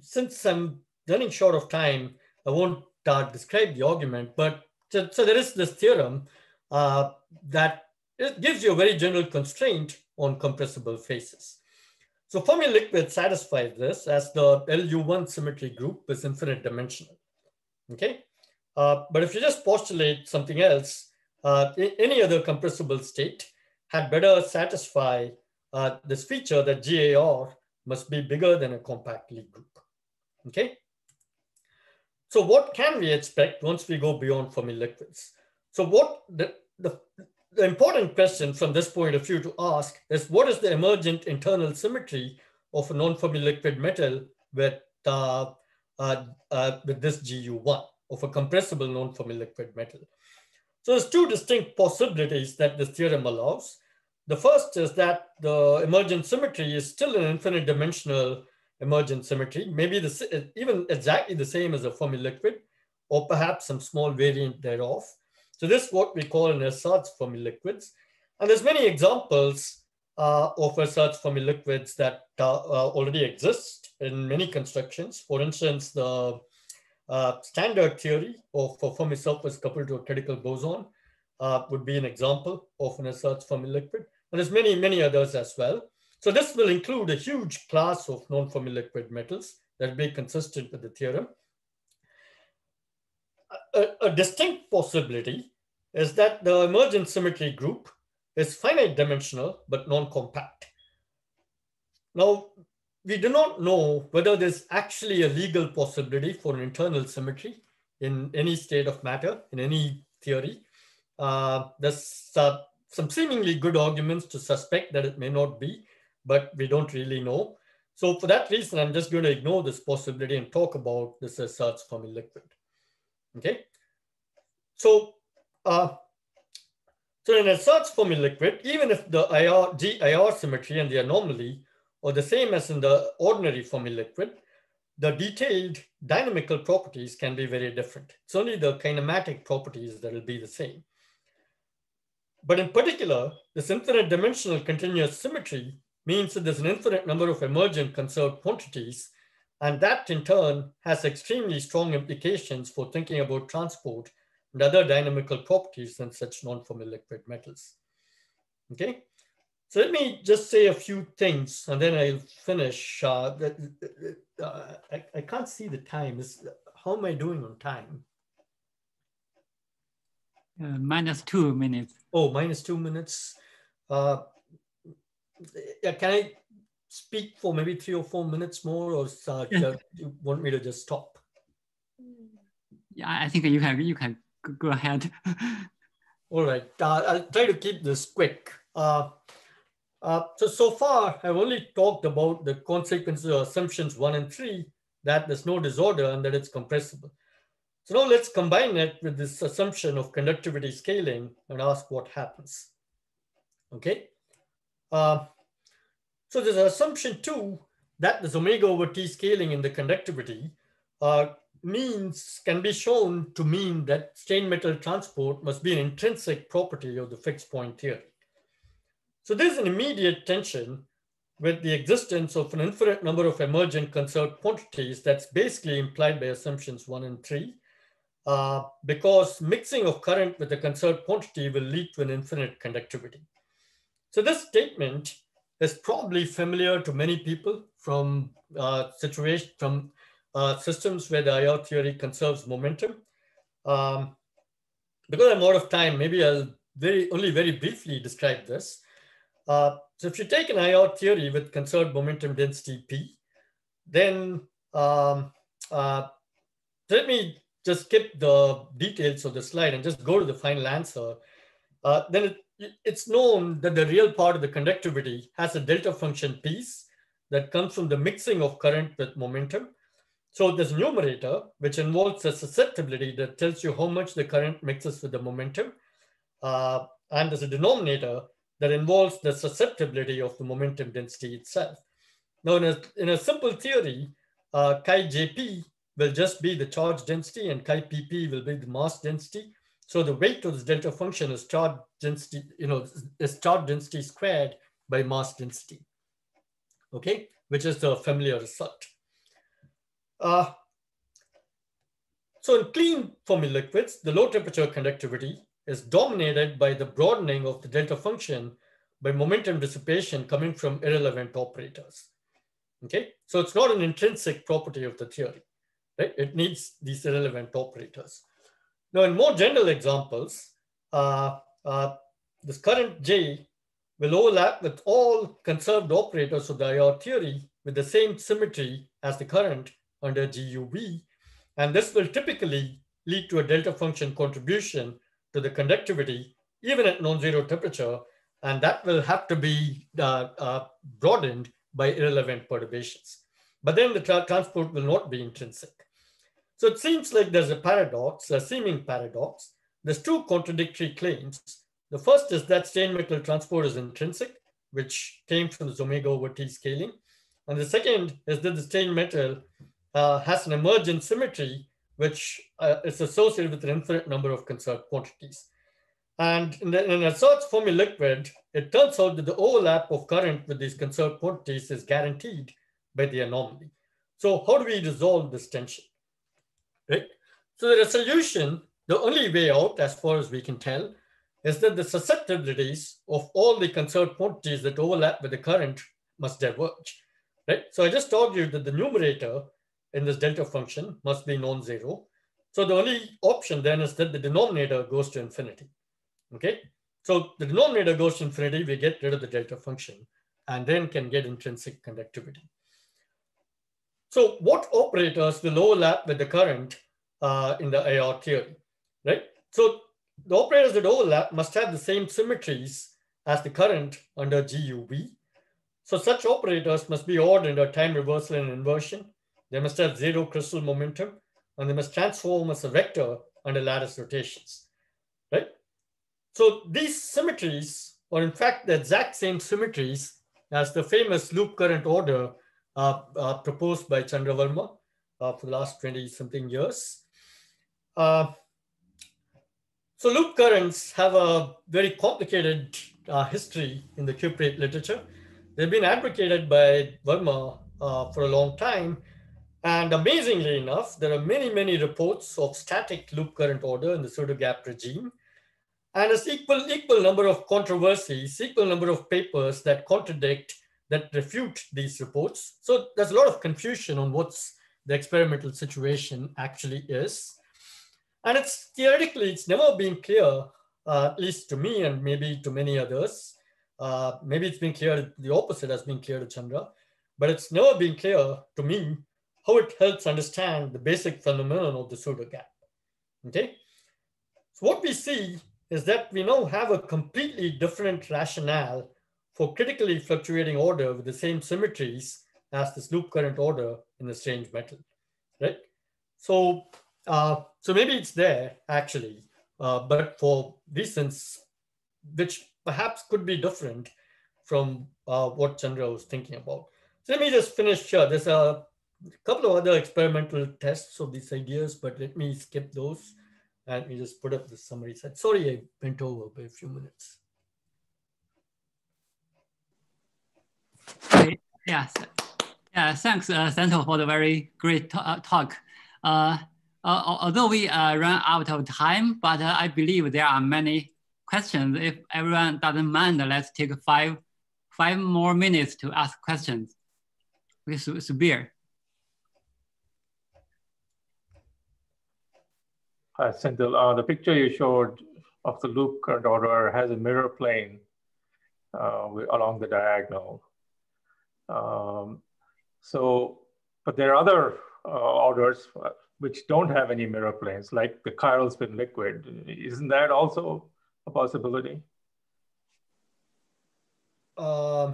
since I'm running short of time, I won't uh, describe the argument, but so, so there is this theorem uh, that it gives you a very general constraint on compressible phases. So Fermi liquid satisfies this as the LU1 symmetry group is infinite dimensional. Okay, uh, but if you just postulate something else, uh, any other compressible state had better satisfy uh, this feature that GIR must be bigger than a compact Lie group. Okay, so what can we expect once we go beyond Fermi liquids? So what the, the, the important question from this point of view to ask is what is the emergent internal symmetry of a non-Fermi liquid metal with, uh, uh, uh, with this GU1 of a compressible non-Fermi liquid metal? So there's two distinct possibilities that this theorem allows. The first is that the emergent symmetry is still an infinite dimensional emergent symmetry, maybe the, even exactly the same as a Fermi liquid, or perhaps some small variant thereof. So this is what we call an ersatz Fermi liquids. And there's many examples uh, of ersatz Fermi liquids that uh, uh, already exist in many constructions. For instance, the uh, standard theory of a Fermi surface coupled to a critical boson uh, would be an example of an ersatz Fermi liquid. And there's many, many others as well. So this will include a huge class of non-Fermi liquid metals that be consistent with the theorem. A, a, distinct possibility is that the emergent symmetry group is finite dimensional but non-compact. Now, we do not know whether there's actually a legal possibility for an internal symmetry in any state of matter, in any theory. Uh, there's uh, some seemingly good arguments to suspect that it may not be, but we don't really know. So for that reason, I'm just going to ignore this possibility and talk about this ersatz Fermi liquid. Okay. So, uh, so in a ersatz Fermi liquid, even if the IR, GIR symmetry and the anomaly are the same as in the ordinary Fermi liquid, the detailed dynamical properties can be very different. It's only the kinematic properties that will be the same. But in particular, this infinite dimensional continuous symmetry means that there's an infinite number of emergent conserved quantities. And that in turn has extremely strong implications for thinking about transport and other dynamical properties than such non-Fermi liquid metals. Okay, So let me just say a few things and then I'll finish. Uh, uh, I, I can't see the time. Is, how am I doing on time? Uh, minus two minutes. Oh, minus two minutes. Uh, yeah, can I speak for maybe three or four minutes more, or uh, you want me to just stop? Yeah, I think you can you can go ahead. All right, uh, I'll try to keep this quick. Uh, uh, so, so far, I've only talked about the consequences of assumptions one and three, that there's no disorder and that it's compressible. So now let's combine it with this assumption of conductivity scaling and ask what happens. Okay. Uh, so there's an assumption too that this omega over t scaling in the conductivity uh, means can be shown to mean that strange metal transport must be an intrinsic property of the fixed point theory. So there's an immediate tension with the existence of an infinite number of emergent conserved quantities that's basically implied by assumptions one and three, uh, because mixing of current with a conserved quantity will lead to an infinite conductivity. So this statement is probably familiar to many people from uh, situation from uh, systems where the IR theory conserves momentum. Um, because I'm out of time, maybe I'll very only very briefly describe this. Uh, so if you take an IR theory with conserved momentum density P, then um, uh, let me just skip the details of the slide and just go to the final answer. Uh, then it, it's known that the real part of the conductivity has a delta function piece that comes from the mixing of current with momentum. So this numerator, which involves a susceptibility that tells you how much the current mixes with the momentum. Uh, and there's a denominator that involves the susceptibility of the momentum density itself. Now, in a, in a simple theory, uh, chi jp will just be the charge density and chi pp will be the mass density. So the weight of this delta function is charge density, you know, is charge density squared by mass density, okay, which is the familiar result. Uh, so in clean Fermi liquids, the low temperature conductivity is dominated by the broadening of the delta function by momentum dissipation coming from irrelevant operators. Okay, so it's not an intrinsic property of the theory, right? It needs these irrelevant operators. Now, in more general examples, uh, uh, this current J will overlap with all conserved operators of the IR theory with the same symmetry as the current under GUV. And this will typically lead to a delta function contribution to the conductivity, even at non-zero temperature, and that will have to be uh, uh, broadened by irrelevant perturbations. But then the tra transport will not be intrinsic. So it seems like there's a paradox, a seeming paradox. There's two contradictory claims. The first is that strange metal transport is intrinsic, which came from the omega over t scaling. And the second is that the strange metal uh, has an emergent symmetry which uh, is associated with an infinite number of conserved quantities. And in, the, in a ersatz Fermi liquid, it turns out that the overlap of current with these conserved quantities is guaranteed by the anomaly. So how do we resolve this tension? Right? So the resolution, the only way out, as far as we can tell, is that the susceptibilities of all the conserved quantities that overlap with the current must diverge. Right? So I just you that the numerator in this delta function must be non-zero. So the only option then is that the denominator goes to infinity. Okay, so the denominator goes to infinity, we get rid of the delta function and then can get intrinsic conductivity. So what operators will overlap with the current uh, in the IR theory, right? So the operators that overlap must have the same symmetries as the current under GUV. So such operators must be odd under time reversal and inversion they must have zero crystal momentum and they must transform as a vector under lattice rotations, right? So these symmetries are in fact the exact same symmetries as the famous loop current order proposed by Chandra Varma uh, for the last 20 something years. Uh, so loop currents have a very complicated uh, history in the cuprate literature. They've been advocated by Varma for a long time, and amazingly enough, there are many, many reports of static loop current order in the pseudo gap regime. and a equal, equal number of controversies, equal number of papers that contradict, that refute these reports. So there's a lot of confusion on what's the experimental situation actually is. And it's theoretically, it's never been clear, uh, at least to me and maybe to many others. Uh, maybe it's been clear, the opposite has been clear to Chandra, but it's never been clear to me how it helps understand the basic phenomenon of the pseudo gap. Okay, so what we see is that we now have a completely different rationale for critically fluctuating order with the same symmetries as this loop current order in the strange metal, right? So, uh, so maybe it's there actually, uh, but for reasons which perhaps could be different from uh, what Chandra was thinking about. So let me just finish here. There's a couple of other experimental tests of these ideas, but let me skip those and we just put up the summary set. Sorry, I went over by a few minutes. Yes. Yeah, thanks, uh, Senthil, for the very great uh, talk. Uh, uh, although we uh, run out of time, but uh, I believe there are many questions. If everyone doesn't mind, let's take five, five more minutes to ask questions with Subir. Hi, Senthil. Uh, the picture you showed of the loop order has a mirror plane uh, along the diagonal. Um, so, but there are other uh, orders uh, which don't have any mirror planes, like the chiral spin liquid. Isn't that also a possibility? Uh,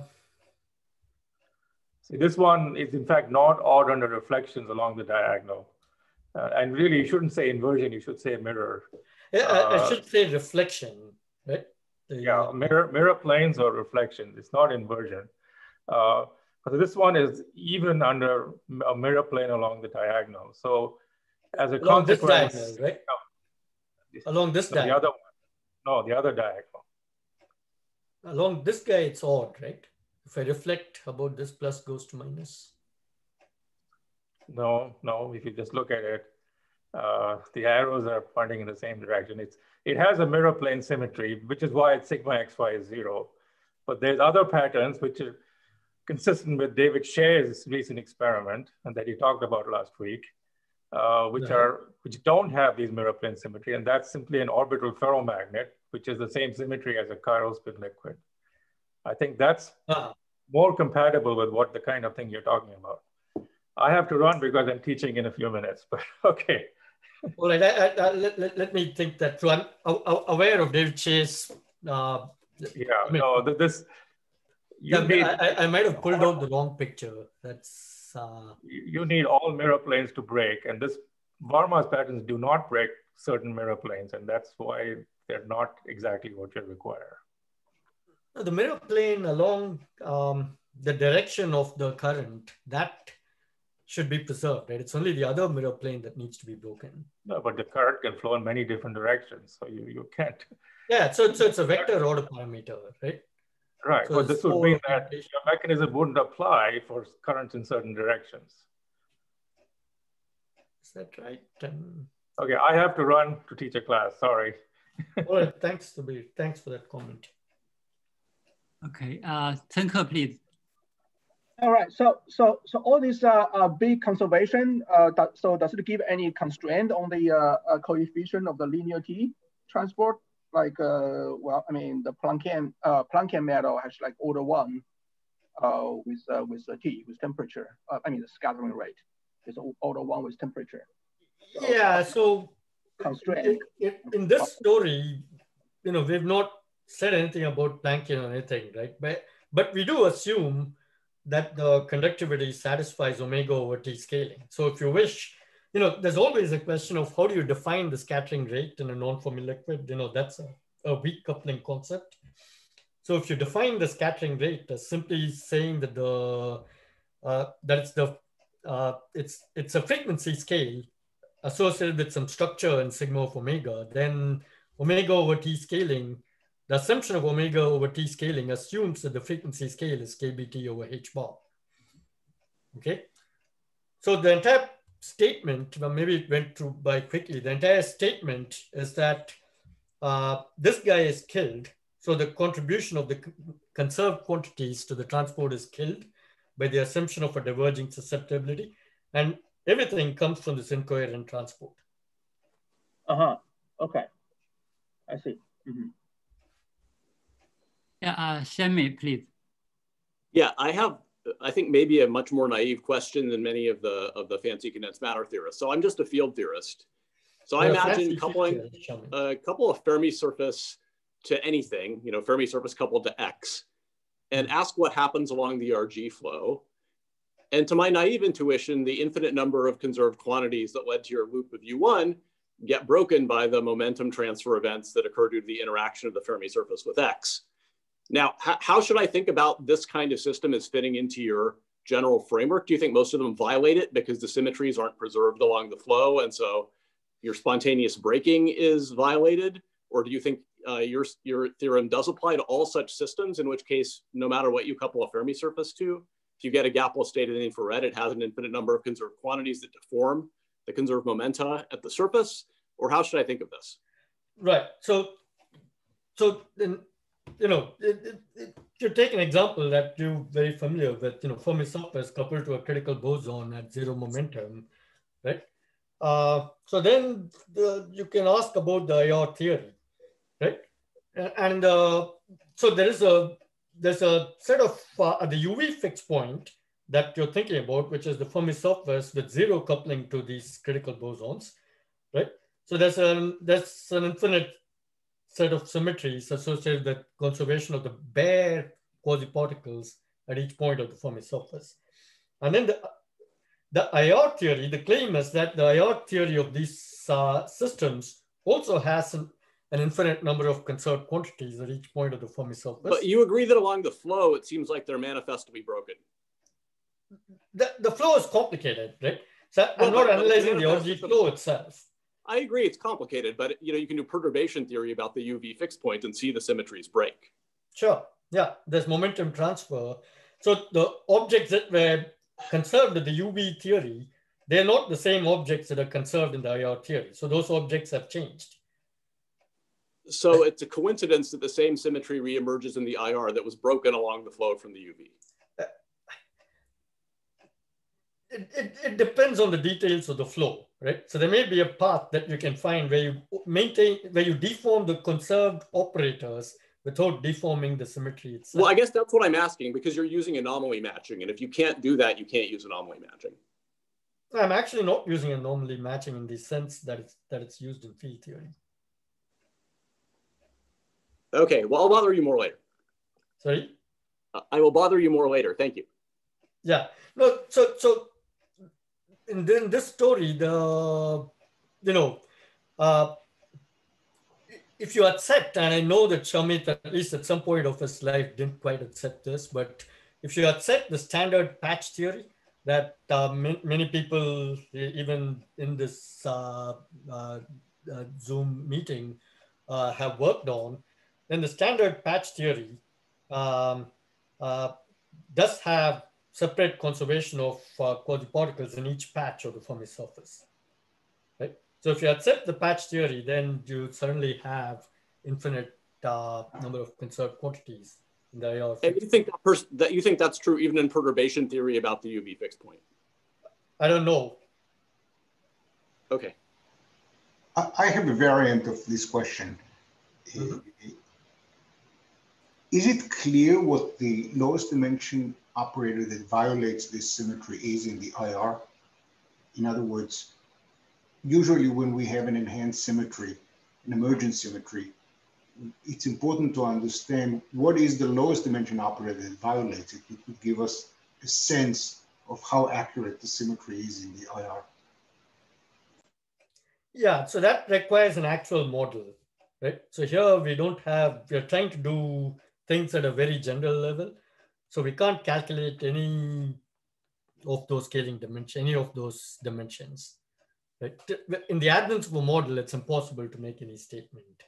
See, this one is in fact not odd under reflections along the diagonal. Uh, and really, you shouldn't say inversion, you should say mirror. Yeah, uh, I, should say reflection, right? The, yeah, mirror, mirror planes or reflections. It's not inversion. Uh, but this one is even under a mirror plane along the diagonal. So as a along consequence, this diagonal, right? No, along this no, diagonal. The other one. No, the other diagonal. Along this guy, it's odd, right? If I reflect about this plus goes to minus. No, no, if you just look at it, uh, the arrows are pointing in the same direction. It's, it has a mirror plane symmetry, which is why it's sigma xy is zero. But there's other patterns which are consistent with David Scher's recent experiment and that he talked about last week, uh, which are which don't have these mirror plane symmetry, and that's simply an orbital ferromagnet, which is the same symmetry as a chiral spin liquid. I think that's uh more compatible with what the kind of thing you're talking about. I have to run because I'm teaching in a few minutes, but okay. Well, I, I, I, let, let, me think that through. I'm aware of David Scher's. Uh, yeah, no, this. You yeah, I, I might have pulled out the wrong picture. That's. Uh, you need all mirror planes to break, and this Varma's patterns do not break certain mirror planes, and that's why they're not exactly what you require. The mirror plane along um, the direction of the current that should be preserved, right? It's only the other mirror plane that needs to be broken. No, but the current can flow in many different directions, so you, you can't. Yeah, so, so it's a vector order parameter, right? Right, so but this would mean that your mechanism wouldn't apply for currents in certain directions. Is that right? Um, okay, I have to run to teach a class, sorry. all right, thanks, Subir. Thanks for that comment. Okay, uh, Tenke, please. All right, so so so all these uh, uh big conservation, uh, that, so does it give any constraint on the uh, uh, coefficient of the linear T transport? Like, uh, well, I mean, the Planckian uh, Planckian metal has like order one, uh, with uh, with the T with temperature. Uh, I mean, the scattering rate is order one with temperature. So, yeah, so constraint. In, in this story, you know, we've not said anything about Planckian or anything, right? But but we do assume that the conductivity satisfies omega over t scaling. So if you wish, you know, there's always a question of how do you define the scattering rate in a non-Fermi liquid? You know, that's a, a weak coupling concept. So if you define the scattering rate as simply saying that the uh, that it's the uh, it's it's a frequency scale associated with some structure in sigma of omega, then omega over t scaling the assumption of omega over t scaling assumes that the frequency scale is kbt over h bar. Okay, so the entire statement, well, maybe it went through by quickly, the entire statement is that uh, this guy is killed. So the contribution of the conserved quantities to the transport is killed by the assumption of a diverging susceptibility. And everything comes from this incoherent transport. Uh-huh. Okay. I see. Mm -hmm. Yeah, uh, Shami, please. Yeah, I have, I think maybe a much more naive question than many of the of the fancy condensed matter theorists. So I'm just a field theorist. So I imagine coupling a couple of Fermi surface to anything, you know, Fermi surface coupled to X, and ask what happens along the RG flow. And to my naive intuition, the infinite number of conserved quantities that led to your loop of U1 get broken by the momentum transfer events that occur due to the interaction of the Fermi surface with X. Now, how should I think about this kind of system as fitting into your general framework? Do you think most of them violate it because the symmetries aren't preserved along the flow? And so your spontaneous breaking is violated? Or do you think uh, your, your theorem does apply to all such systems, in which case, no matter what you couple a Fermi surface to, if you get a gapless state in the infrared, it has an infinite number of conserved quantities that deform the conserved momenta at the surface? Or how should I think of this? Right. So, so then, you know, it, it, you take an example that you're very familiar with, you know, Fermi surface coupled to a critical boson at zero momentum, right? Uh, so then the, you can ask about the IR theory, right? And uh, so there is a there's a set of uh, the UV fixed point that you're thinking about, which is the Fermi surface with zero coupling to these critical bosons, right? So there's an there's an infinite set of symmetries associated with the conservation of the bare quasi-particles at each point of the Fermi surface. And then the the IR theory, the claim is that the IR theory of these uh, systems also has an, an, infinite number of conserved quantities at each point of the Fermi surface. But you agree that along the flow, it seems like they're manifestly broken. The, the flow is complicated, right? So well, I'm not analyzing the RG flow itself. I agree it's complicated, but you know you can do perturbation theory about the UV fixed point and see the symmetries break. Sure. Yeah, there's momentum transfer. So the objects that were conserved in the UV theory, they're not the same objects that are conserved in the IR theory. So those objects have changed. So it's a coincidence that the same symmetry reemerges in the IR that was broken along the flow from the UV. It, it, it, depends on the details of the flow, right? So there may be a path that you can find where you maintain, where you deform the conserved operators without deforming the symmetry itself. Well, I guess that's what I'm asking because you're using anomaly matching. And if you can't do that, you can't use anomaly matching. I'm actually not using anomaly matching in the sense that it's, that it's used in field theory. Okay, well, I'll bother you more later. Sorry? I will bother you more later. Thank you. Yeah, no, so, so in, in this story, the, you know, uh, if you accept, and I know that Shamit, at least at some point of his life, didn't quite accept this, but if you accept the standard patch theory that uh, many people, even in this uh, uh, uh Zoom meeting, uh, have worked on, then the standard patch theory um, does have separate conservation of quasi-particles in each patch of the Fermi surface. Right? So if you accept the patch theory, then you certainly have infinite uh, number of conserved quantities in the IR. And you think that, that you think that's true even in perturbation theory about the UV fixed point? I don't know. Okay. I have a variant of this question. Mm -hmm. Is it clear what the lowest dimension operator that violates this symmetry is in the IR? In other words, usually when we have an enhanced symmetry, an emergent symmetry, it's important to understand what is the lowest dimension operator that violates it. It would give us a sense of how accurate the symmetry is in the IR. Yeah, so that requires an actual model, right? So here we don't have, we're trying to do things at a very general level. So we can't calculate any of those scaling dimensions, any of those dimensions. Right? In the absence of a model, it's impossible to make any statement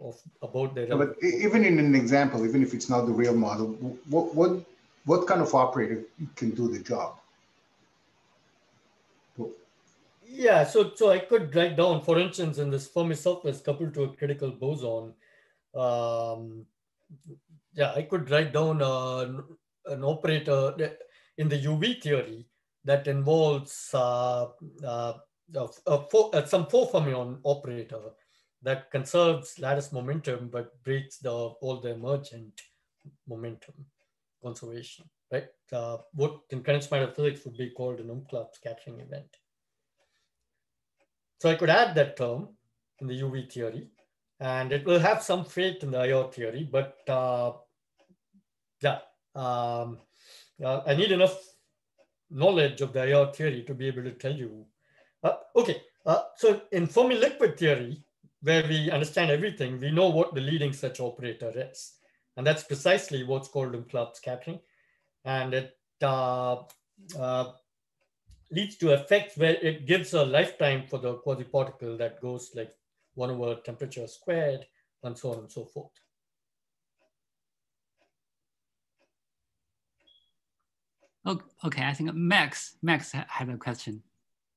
of about the. Yeah, but even in an example, even if it's not the real model, what what what kind of operator can do the job? Yeah, so so I could write down, for instance, in this Fermi surface coupled to a critical boson. Um, yeah, I could write down uh, an operator in the UV theory that involves uh, uh, uh, some four fermion operator that conserves lattice momentum but breaks the all the emergent momentum conservation, right? Uh, what in condensed matter physics would be called an Umklapp scattering event. So I could add that term in the UV theory, and it will have some faith in the IR theory, but uh, yeah, um, uh, I need enough knowledge of the IR theory to be able to tell you. Uh, okay, uh, so in Fermi liquid theory, where we understand everything, we know what the leading such operator is. And that's precisely what's called Umklapp scattering. And it uh, uh, leads to effects where it gives a lifetime for the quasi-particle that goes like one over temperature squared and so on and so forth. Okay, I think Max, Max had a question.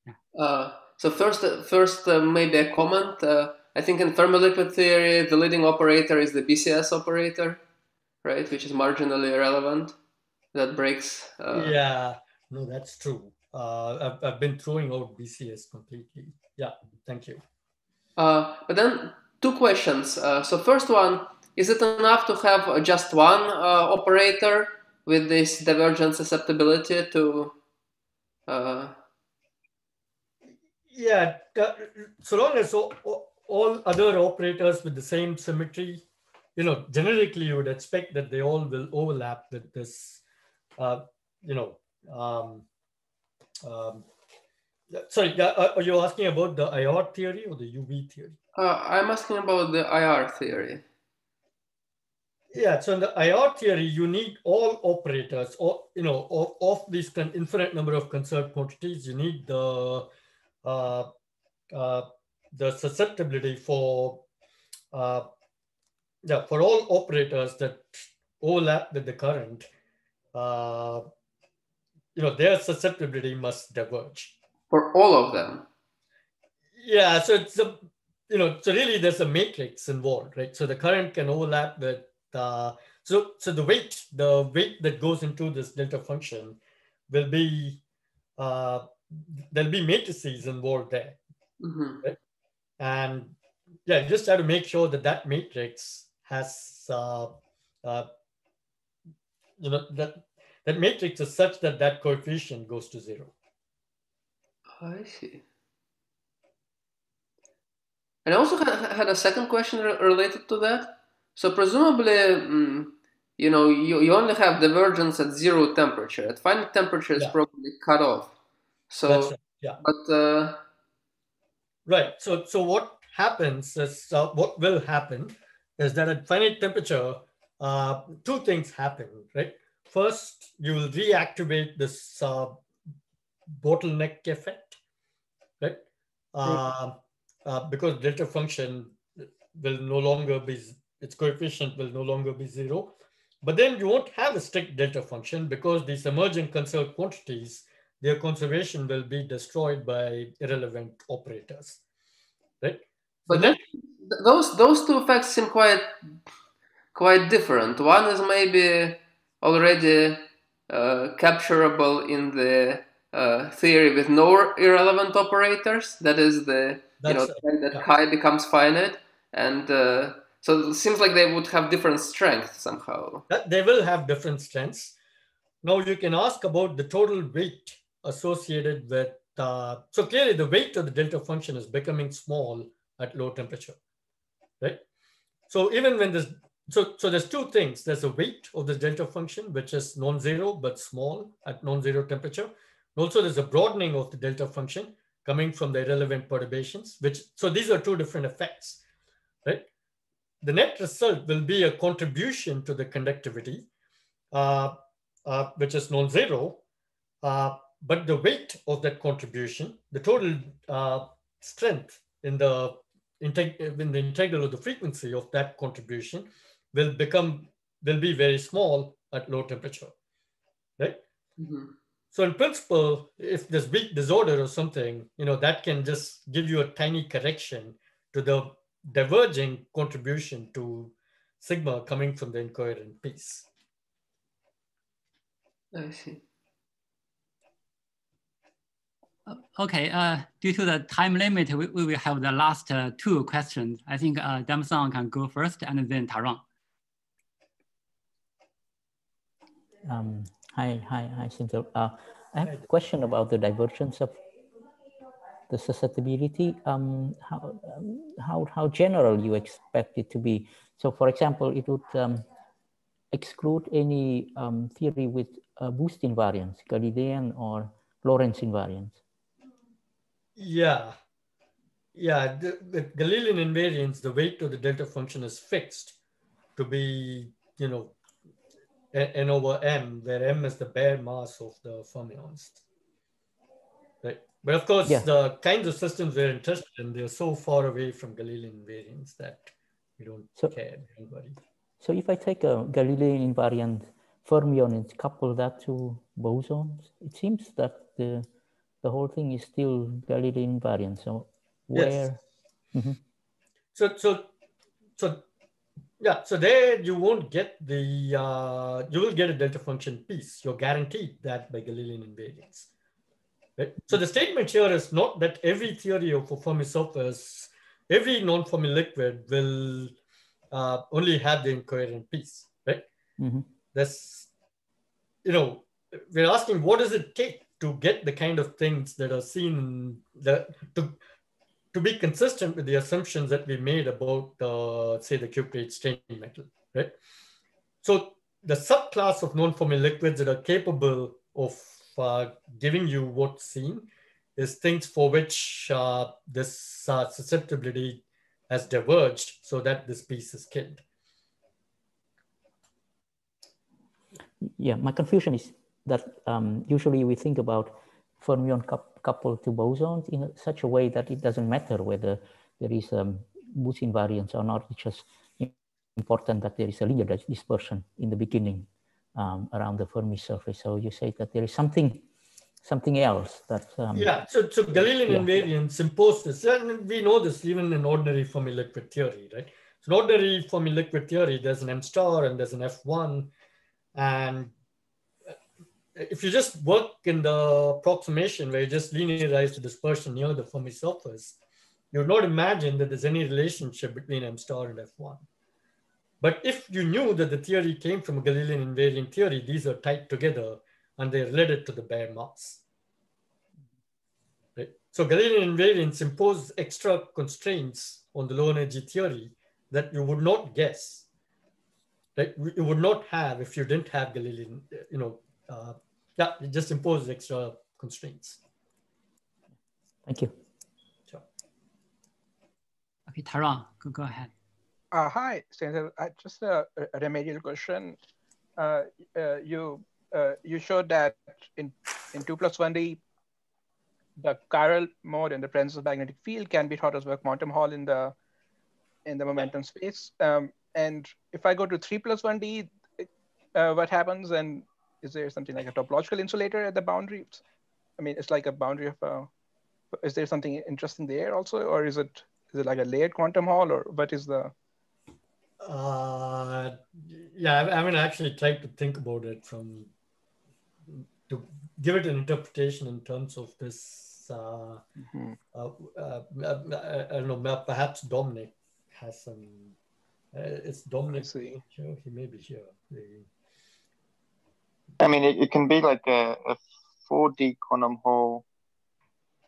Yeah. Uh, so first, first uh, maybe a comment. Uh, I think in Fermi liquid theory, the leading operator is the BCS operator, right? Which is marginally irrelevant. That breaks. Uh... Yeah, no, that's true. Uh, I've, I've been throwing out BCS completely. Yeah, thank you. Uh, but then two questions. Uh, so first one, is it enough to have just one uh, operator with this divergent susceptibility to uh, yeah so long as all, all other operators with the same symmetry you know generically you would expect that they all will overlap with this uh, you know um, um, sorry uh, are you asking about the ir theory or the uv theory uh, i'm asking about the ir theory yeah, so in the IR theory, you need all operators, or you know, of, of these infinite number of conserved quantities, you need the uh, uh, the susceptibility for uh, yeah for all operators that overlap with the current. Uh, you know, their susceptibility must diverge. For all of them. Yeah, so it's a you know, so really there's a matrix involved, right? So the current can overlap with uh, so so the weight the weight that goes into this delta function will be uh, there'll be matrices involved there mm-hmm. right? and yeah you just have to make sure that that matrix has uh, uh, you know that that matrix is such that that coefficient goes to zero i see and i also had a second question related to that so presumably, mm, you know, you, you only have divergence at zero temperature. At finite temperature, it's yeah. probably cut off. So, right. yeah. But uh, right. So, so what happens is uh, what will happen is that at finite temperature, uh, two things happen. Right. First, you will reactivate this uh, bottleneck effect. Right. Uh, uh, because delta function will no longer be its coefficient will no longer be zero. But then you won't have a strict delta function because these emergent conserved quantities, their conservation will be destroyed by irrelevant operators, right? But then, those those two effects seem quite quite different. One is maybe already uh, capturable in the uh, theory with no irrelevant operators. That is the That's you know that yeah. becomes finite, and uh, so it seems like they would have different strengths somehow. They will have different strengths. Now you can ask about the total weight associated with, uh, so clearly the weight of the delta function is becoming small at low temperature, right? So even when this, so, so there's two things. There's a weight of the delta function, which is non-zero but small at non-zero temperature. Also, there's a broadening of the delta function coming from the irrelevant perturbations, which, so these are two different effects, right? the net result will be a contribution to the conductivity, uh, uh, which is non-zero, uh, but the weight of that contribution, the total uh, strength in the, in the integral of the frequency of that contribution will become, will be very small at low temperature, right? Mm -hmm. So in principle, if there's big disorder or something, you know, that can just give you a tiny correction to the diverging contribution to sigma coming from the incoherent piece. I see. Okay, uh, due to the time limit, we, we will have the last uh, two questions. I think uh, Damsong can go first and then Taran. Um, hi, hi, hi, Senthil. Uh, I have a question about the divergence of the susceptibility. Um, how, um, how, how general you expect it to be? So for example, it would um, exclude any um, theory with uh, boost invariance, Galilean or Lorentz invariance. Yeah. Yeah, the, the Galilean invariance, the weight of the delta function is fixed to be, you know, n over m, where m is the bare mass of the fermions. Right. But of course, yeah. the kinds of systems we're interested in, they're so far away from Galilean invariance that we don't so, care. Anybody. So if I take a Galilean invariant fermion and couple that to bosons, it seems that the the whole thing is still Galilean invariant. So where? Yes. Mm -hmm. So so so yeah. So there you won't get the uh, you will get a delta function piece. You're guaranteed that by Galilean invariance. Right? So the statement here is not that every theory of a Fermi surface, every non-Fermi liquid will uh, only have the incoherent piece, right? Mm -hmm. That's, you know, we're asking what does it take to get the kind of things that are seen that to to be consistent with the assumptions that we made about uh, say the cuprate strange metal right? So the subclass of non-Fermi liquids that are capable of uh, giving you what's seen is things for which uh, this uh, susceptibility has diverged so that this piece is killed. Yeah my confusion is that um, usually we think about fermion coupled to bosons in such a way that it doesn't matter whether there is um, Boost invariance or not. It's just important that there is a linear dispersion in the beginning um, around the Fermi surface. So you say that there is something something else that um, yeah so so galilean yeah. invariance imposed this and we know this even in ordinary fermi liquid theory right so in ordinary fermi liquid theory there's an m star and there's an f1 and if you just work in the approximation where you just linearize the dispersion near the Fermi surface, you would not imagine that there's any relationship between M star and F1. But if you knew that the theory came from a Galilean invariant theory, these are tied together and they're related to the bare mass. Right? So Galilean invariance imposes extra constraints on the low energy theory that you would not guess, that you would not have if you didn't have Galilean, you know, uh, yeah, it just imposes extra constraints. Thank you. Sure. Okay, Taran, go, go ahead. Uh, hi, Senthil. Uh, just a, a, remedial question. Uh, uh, you uh, you showed that in in two plus one D, the chiral mode in the presence of magnetic field can be thought as a quantum Hall in the in the momentum space. Um, and if I go to three plus one D, uh, what happens? And is there something like a topological insulator at the boundaries? I mean, it's like a boundary of a, uh, is there something interesting there also, or is it is it like a layered quantum Hall, or what is the? Uh, yeah, I, I mean, I actually tried to think about it from to give it an interpretation in terms of this. Uh, mm-hmm. uh, uh, uh I don't know. Perhaps Dominic has some. Uh, it's Dominic. He may be here. I mean, it, it can be like a, a 4D quantum Hall.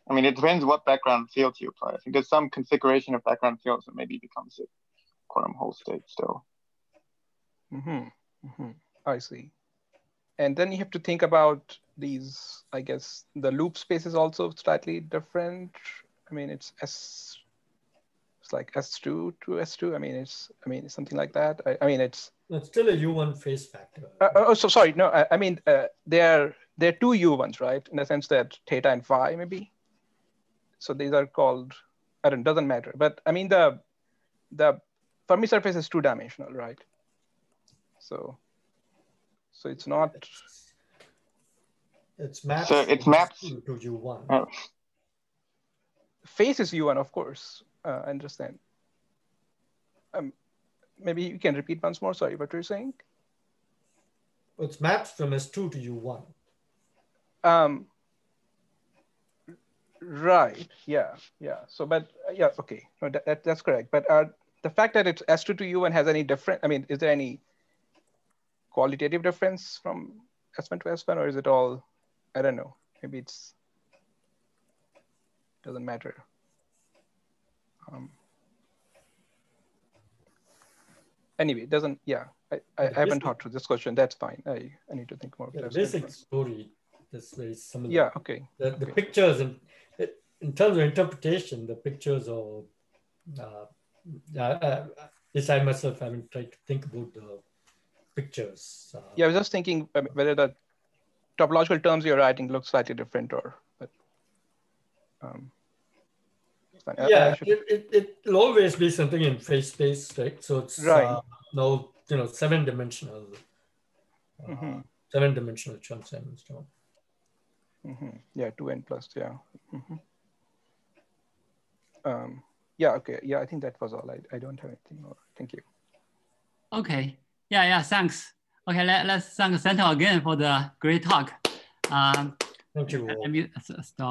I mean, it depends what background field you apply. I think there's some configuration of background fields that maybe becomes a quantum Hall state still. Mm-hmm. Mm-hmm. I see. And then you have to think about these, I guess, the loop space is also slightly different. I mean, it's S, it's like S2 to S2. I mean, it's, I mean, it's something like that. I, I mean, it's, it's still a U1 phase factor. Uh, oh, so sorry. No, I, I mean, uh, they're, they're two U1s, right? In the sense that theta and phi, maybe. So these are called, I don't, doesn't matter. But I mean, the, the Fermi surface is two dimensional, right? So, so it's not. It's mapped. So it's mapped to U1. Oh. Face is U1, of course. Uh, I understand. Um, maybe you can repeat once more. Sorry, what you're saying? It's mapped from S2 to U1. Um, right. Yeah. Yeah. So, but uh, yeah. Okay. No, that, that that's correct. But uh, the fact that it's S2 to U1 has any different? I mean, is there any qualitative difference from S1 to S1, or is it all? I don't know. Maybe it's doesn't matter. Um, anyway, it doesn't. Yeah, I, I, I haven't thought through this question. That's fine. I, I need to think more. Yeah, the basic story is very similar. Yeah. Okay. The, the okay. pictures and in terms of interpretation, the pictures are. Uh, uh, this I myself, I mean, try to think about the pictures. Uh, yeah, I was just thinking whether the topological terms you're writing look slightly different or, but. Um, yeah, it, it, it, will always be something in phase space, right? So it's right. Uh, no, you know, seven dimensional, uh, mm -hmm. seven dimensional Chern-Simons and so. Mm -hmm. Yeah, two n plus, yeah. Mm -hmm. Um, yeah, okay. Yeah, I think that was all. I, I don't have anything more. Thank you. Okay. Yeah, yeah, thanks. Okay, let, let's thank Senthil again for the great talk. Um, Thank you. Let me stop.